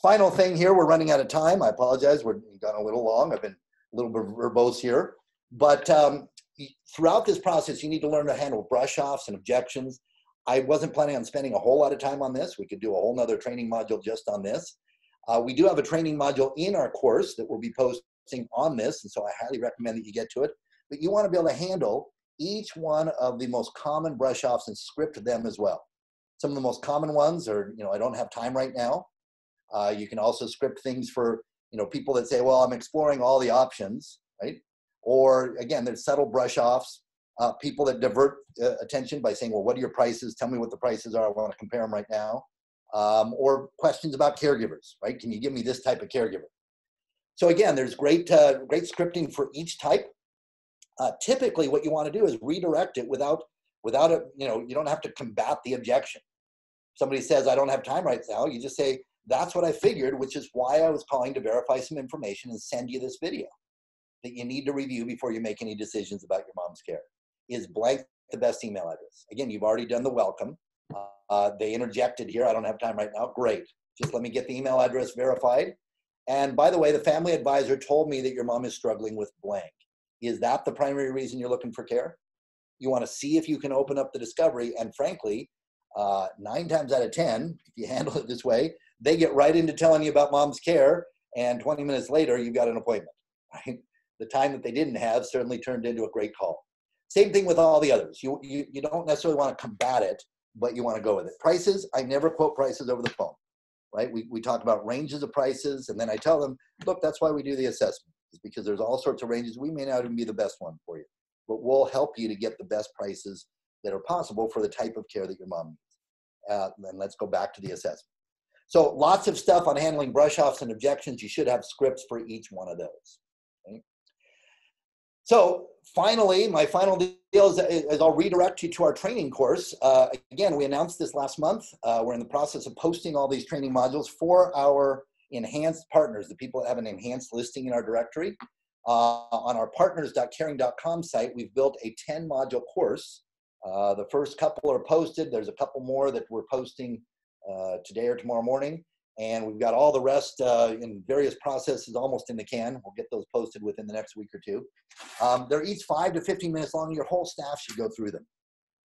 [SPEAKER 2] Final thing here, we're running out of time. I apologize, we're gone a little long. I've been a little bit verbose here. But um, throughout this process, you need to learn to handle brush offs and objections I wasn't planning on spending a whole lot of time on this. We could do a whole nother training module just on this. Uh, we do have a training module in our course that we'll be posting on this, and so I highly recommend that you get to it. But you want to be able to handle each one of the most common brush offs and script them as well. Some of the most common ones are, you know, I don't have time right now. Uh, you can also script things for, you know, people that say, well, I'm exploring all the options, right? Or again, there's subtle brush offs uh, people that divert uh, attention by saying, well, what are your prices? Tell me what the prices are. I want to compare them right now. Um, or questions about caregivers, right? Can you give me this type of caregiver? So again, there's great, uh, great scripting for each type. Uh, typically, what you want to do is redirect it without, without a, you know, you don't have to combat the objection. Somebody says, I don't have time right now. You just say, that's what I figured, which is why I was calling to verify some information and send you this video that you need to review before you make any decisions about your mom's care is blank the best email address. Again, you've already done the welcome. Uh, they interjected here. I don't have time right now. Great. Just let me get the email address verified. And by the way, the family advisor told me that your mom is struggling with blank. Is that the primary reason you're looking for care? You want to see if you can open up the discovery. And frankly, uh, nine times out of 10, if you handle it this way, they get right into telling you about mom's care. And 20 minutes later, you've got an appointment. Right? the time that they didn't have certainly turned into a great call. Same thing with all the others. You, you, you don't necessarily want to combat it, but you want to go with it. Prices, I never quote prices over the phone, right? We, we talk about ranges of prices, and then I tell them, look, that's why we do the assessment, is because there's all sorts of ranges. We may not even be the best one for you, but we'll help you to get the best prices that are possible for the type of care that your mom needs. Uh, then let's go back to the assessment. So lots of stuff on handling brush offs and objections. You should have scripts for each one of those. So finally, my final deal is, is, I'll redirect you to our training course. Uh, again, we announced this last month. Uh, we're in the process of posting all these training modules for our enhanced partners, the people that have an enhanced listing in our directory. Uh, on our partners.caring.com site, we've built a 10 module course uh, the first couple are posted. There's a couple more that we're posting uh, today or tomorrow morning. And we've got all the rest uh, in various processes almost in the can. We'll get those posted within the next week or two. Um, they're each five to 15 minutes long. Your whole staff should go through them.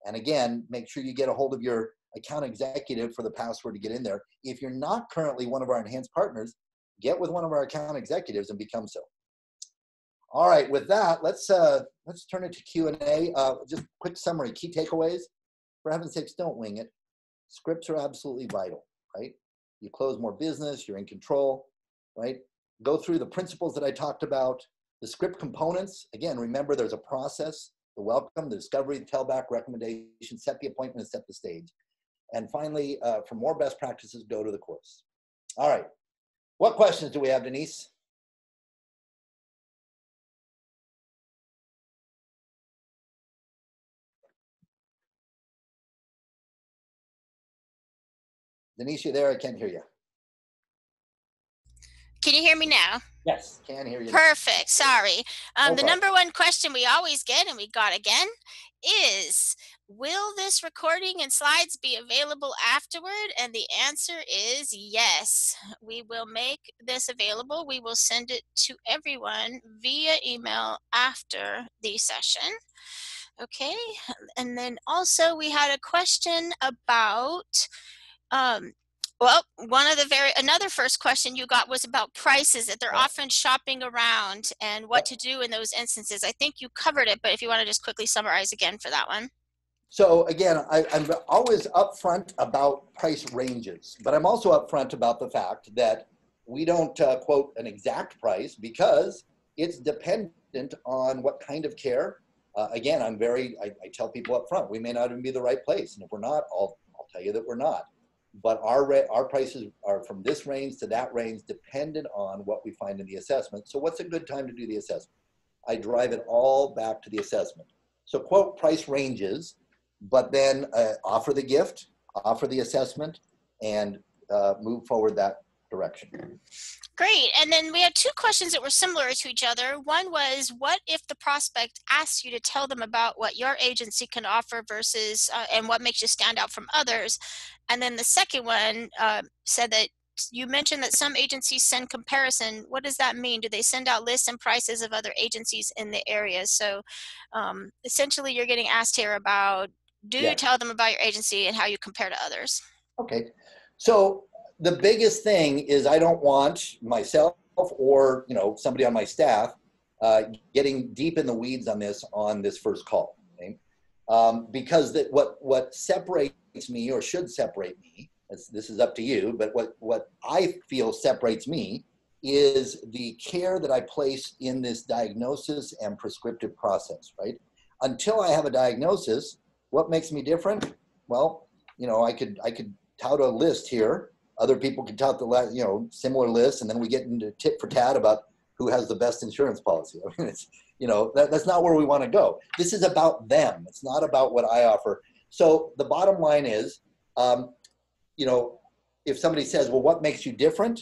[SPEAKER 2] And again, make sure you get a hold of your account executive for the password to get in there. If you're not currently one of our enhanced partners, get with one of our account executives and become so. All right, with that, let's uh, let's turn it to Q and A. Uh, just quick summary, key takeaways. For heaven's sakes, don't wing it. Scripts are absolutely vital, right? You close more business, you're in control, right? Go through the principles that I talked about. The script components, again, remember there's a process, the welcome, the discovery, the tellback, recommendation, set the appointment, and set the stage. And finally, uh, for more best practices, go to the course. All right. What questions do we have, Denise? Denise, you there? I can't hear you.
[SPEAKER 1] Can you hear me now?
[SPEAKER 2] Yes, can hear you.
[SPEAKER 1] Perfect. Sorry. Um, the number one question we always get, and we got again, is Will this recording and slides be available afterward? And the answer is yes. We will make this available. We will send it to everyone via email after the session. Okay. And then also, we had a question about um, well, one of the very another first question you got was about prices that they're often shopping around and what to do in those instances. I think you covered it, but if you want to just quickly summarize again for that one.
[SPEAKER 2] So again, I, am always upfront about price ranges, but I'm also upfront about the fact that we don't uh, quote an exact price because it's dependent on what kind of care. Uh, again, I'm very, I, I tell people up front, we may not even be the right place. And if we're not, I'll, I'll tell you that we're not but our our prices are from this range to that range dependent on what we find in the assessment. So what's a good time to do the assessment? I drive it all back to the assessment. So quote price ranges, but then uh, offer the gift, offer the assessment, and uh, move forward that direction.
[SPEAKER 1] Great. And then we had two questions that were similar to each other. One was, what if the prospect asks you to tell them about what your agency can offer versus uh, and what makes you stand out from others? And then the second one uh, said that you mentioned that some agencies send comparison. What does that mean? Do they send out lists and prices of other agencies in the area? So um, essentially, you're getting asked here about do yeah. you tell them about your agency and how you compare to others?
[SPEAKER 2] Okay. So the biggest thing is I don't want myself or you know somebody on my staff uh, getting deep in the weeds on this on this first call? Um, because that what what separates me or should separate me. This is up to you, but what what I feel separates me is the care that I place in this diagnosis and prescriptive process. Right until I have a diagnosis, what makes me different? Well, you know, I could I could tout a list here other people can tout the you know similar lists, and then we get into tit for tat about who has the best insurance policy. I mean, it's you know that, that's not where we want to go. This is about them. It's not about what I offer. So the bottom line is, um, you know, if somebody says, "Well, what makes you different?"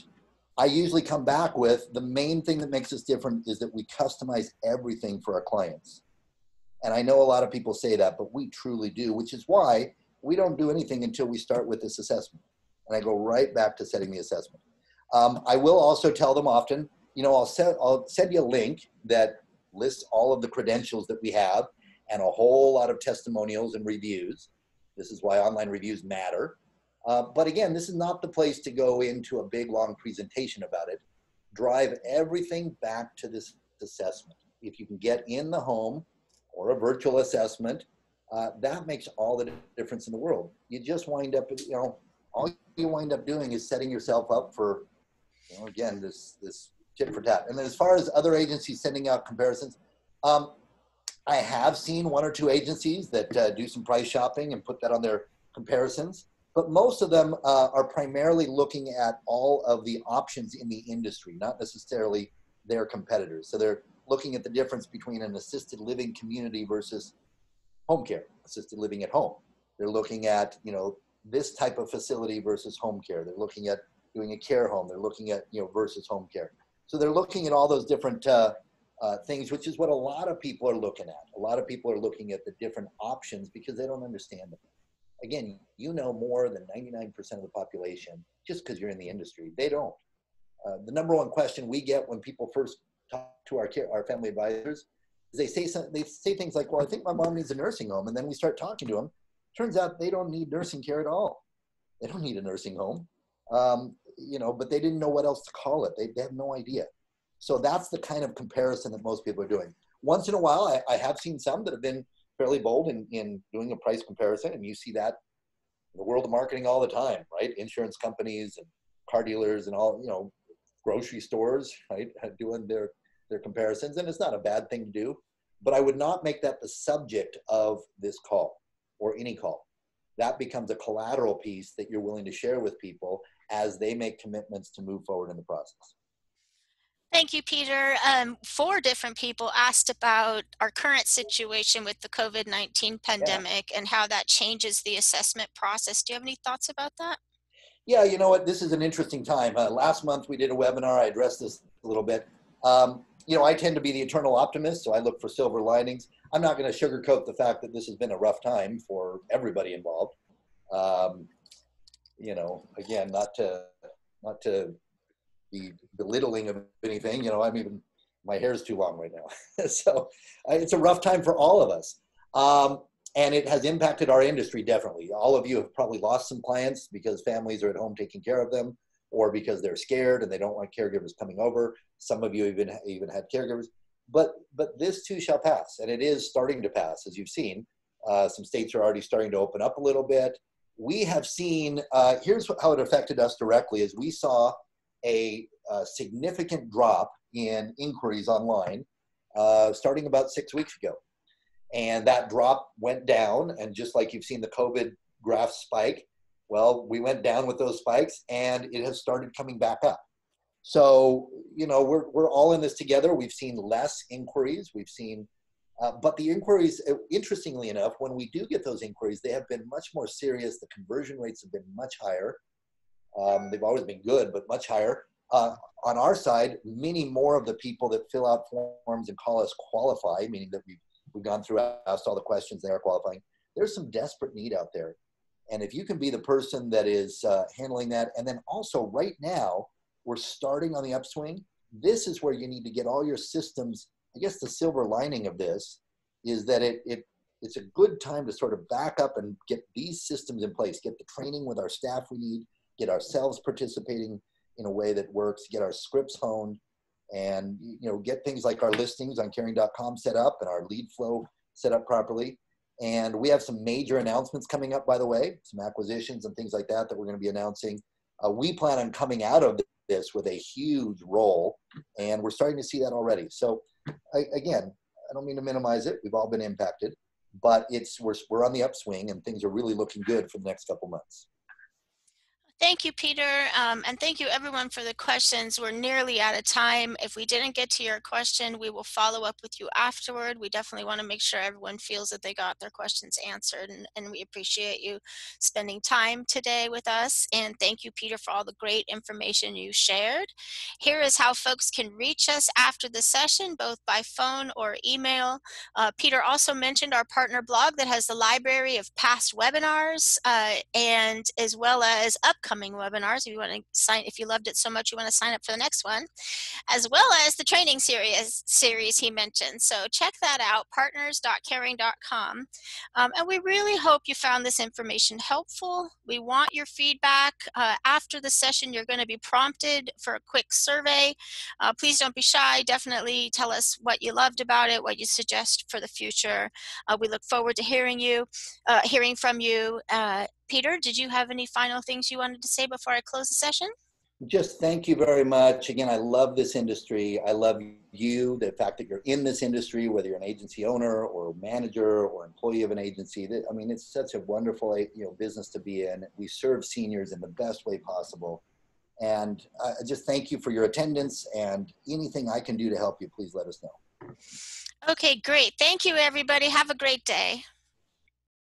[SPEAKER 2] I usually come back with the main thing that makes us different is that we customize everything for our clients. And I know a lot of people say that, but we truly do, which is why we don't do anything until we start with this assessment and I go right back to setting the assessment. Um, I will also tell them often, you know, I'll, I'll send you a link that lists all of the credentials that we have and a whole lot of testimonials and reviews. This is why online reviews matter. Uh, but again, this is not the place to go into a big long presentation about it. Drive everything back to this assessment. If you can get in the home or a virtual assessment, uh, that makes all the difference in the world. You just wind up, you know, all you wind up doing is setting yourself up for, you know, again, this this tit for tat. And then as far as other agencies sending out comparisons, um, I have seen one or two agencies that uh, do some price shopping and put that on their comparisons, but most of them uh, are primarily looking at all of the options in the industry, not necessarily their competitors. So they're looking at the difference between an assisted living community versus home care, assisted living at home. They're looking at, you know, this type of facility versus home care. They're looking at doing a care home. They're looking at, you know, versus home care. So they're looking at all those different uh, uh, things, which is what a lot of people are looking at. A lot of people are looking at the different options because they don't understand them. Again, you know more than 99% of the population just because you're in the industry. They don't. Uh, the number one question we get when people first talk to our care, our family advisors is they say some, they say things like, "Well, I think my mom needs a nursing home," and then we start talking to them. Turns out they don't need nursing care at all. They don't need a nursing home, um, you know. But they didn't know what else to call it. They, they have no idea. So that's the kind of comparison that most people are doing. Once in a while, I, I have seen some that have been fairly bold in, in doing a price comparison, and you see that in the world of marketing all the time, right? Insurance companies and car dealers and all, you know, grocery stores, right, doing their their comparisons, and it's not a bad thing to do. But I would not make that the subject of this call or any call. That becomes a collateral piece that you're willing to share with people as they make commitments to move forward in the process.
[SPEAKER 1] Thank you, Peter. Um, four different people asked about our current situation with the COVID 19 pandemic yeah. and how that changes the assessment process. Do you have any thoughts about that?
[SPEAKER 2] Yeah, you know what? This is an interesting time. Uh, last month we did a webinar. I addressed this a little bit. Um, you know, I tend to be the eternal optimist, so I look for silver linings. I'm not going to sugarcoat the fact that this has been a rough time for everybody involved. Um, you know, again, not to not to be belittling of anything. You know, I'm even my hair is too long right now, so it's a rough time for all of us, um, and it has impacted our industry definitely. All of you have probably lost some clients because families are at home taking care of them, or because they're scared and they don't want caregivers coming over. Some of you even even had caregivers, but but this too shall pass, and it is starting to pass, as you've seen. Uh, some states are already starting to open up a little bit. We have seen. Uh, here's how it affected us directly: is we saw a, a significant drop in inquiries online uh, starting about six weeks ago. And that drop went down, and just like you've seen the COVID graph spike, well, we went down with those spikes and it has started coming back up. So, you know, we're, we're all in this together. We've seen less inquiries. We've seen, uh, but the inquiries, uh, interestingly enough, when we do get those inquiries, they have been much more serious. The conversion rates have been much higher. Um, they've always been good, but much higher. Uh, on our side, many more of the people that fill out forms and call us qualify, meaning that we've, we've gone through, asked all the questions, they are qualifying. There's some desperate need out there. And if you can be the person that is uh, handling that, and then also right now, we're starting on the upswing. This is where you need to get all your systems. I guess the silver lining of this is that it, it it's a good time to sort of back up and get these systems in place, get the training with our staff we need, get ourselves participating in a way that works, get our scripts honed, and you know get things like our listings on caring.com set up and our lead flow set up properly. And we have some major announcements coming up, by the way, some acquisitions and things like that that we're going to be announcing. Uh, we plan on coming out of this with a huge role, and we're starting to see that already. So, I, again, I don't mean to minimize it. We've all been impacted, but it's we're, we're on the upswing, and things are really looking good for the next couple months.
[SPEAKER 1] Thank you, Peter, um, and thank you everyone for the questions. We're nearly out of time. If we didn't get to your question, we will follow up with you afterward. We definitely want to make sure everyone feels that they got their questions answered, and, and we appreciate you spending time today with us. And thank you, Peter, for all the great information you shared. Here is how folks can reach us after the session, both by phone or email. Uh, Peter also mentioned our partner blog that has the library of past webinars uh, and as well as upcoming upcoming webinars. If you want to sign if you loved it so much you want to sign up for the next one as well as the training series series he mentioned. So check that out partners.caring.com um, and we really hope you found this information helpful. We want your feedback uh, after the session. You're going to be prompted for a quick survey. Uh, please don't be shy. Definitely tell us what you loved about it what you suggest for the future. Uh, we look forward to hearing you uh, hearing from you uh, Peter, did you have any final things you wanted to say before I close the session?
[SPEAKER 2] Just thank you very much. Again, I love this industry. I love you, the fact that you're in this industry, whether you're an agency owner or manager or employee of an agency. I mean, it's such a wonderful you know, business to be in. We serve seniors in the best way possible. And I just thank you for your attendance and anything I can do to help you, please let us know.
[SPEAKER 1] Okay, great. Thank you, everybody. Have a great day.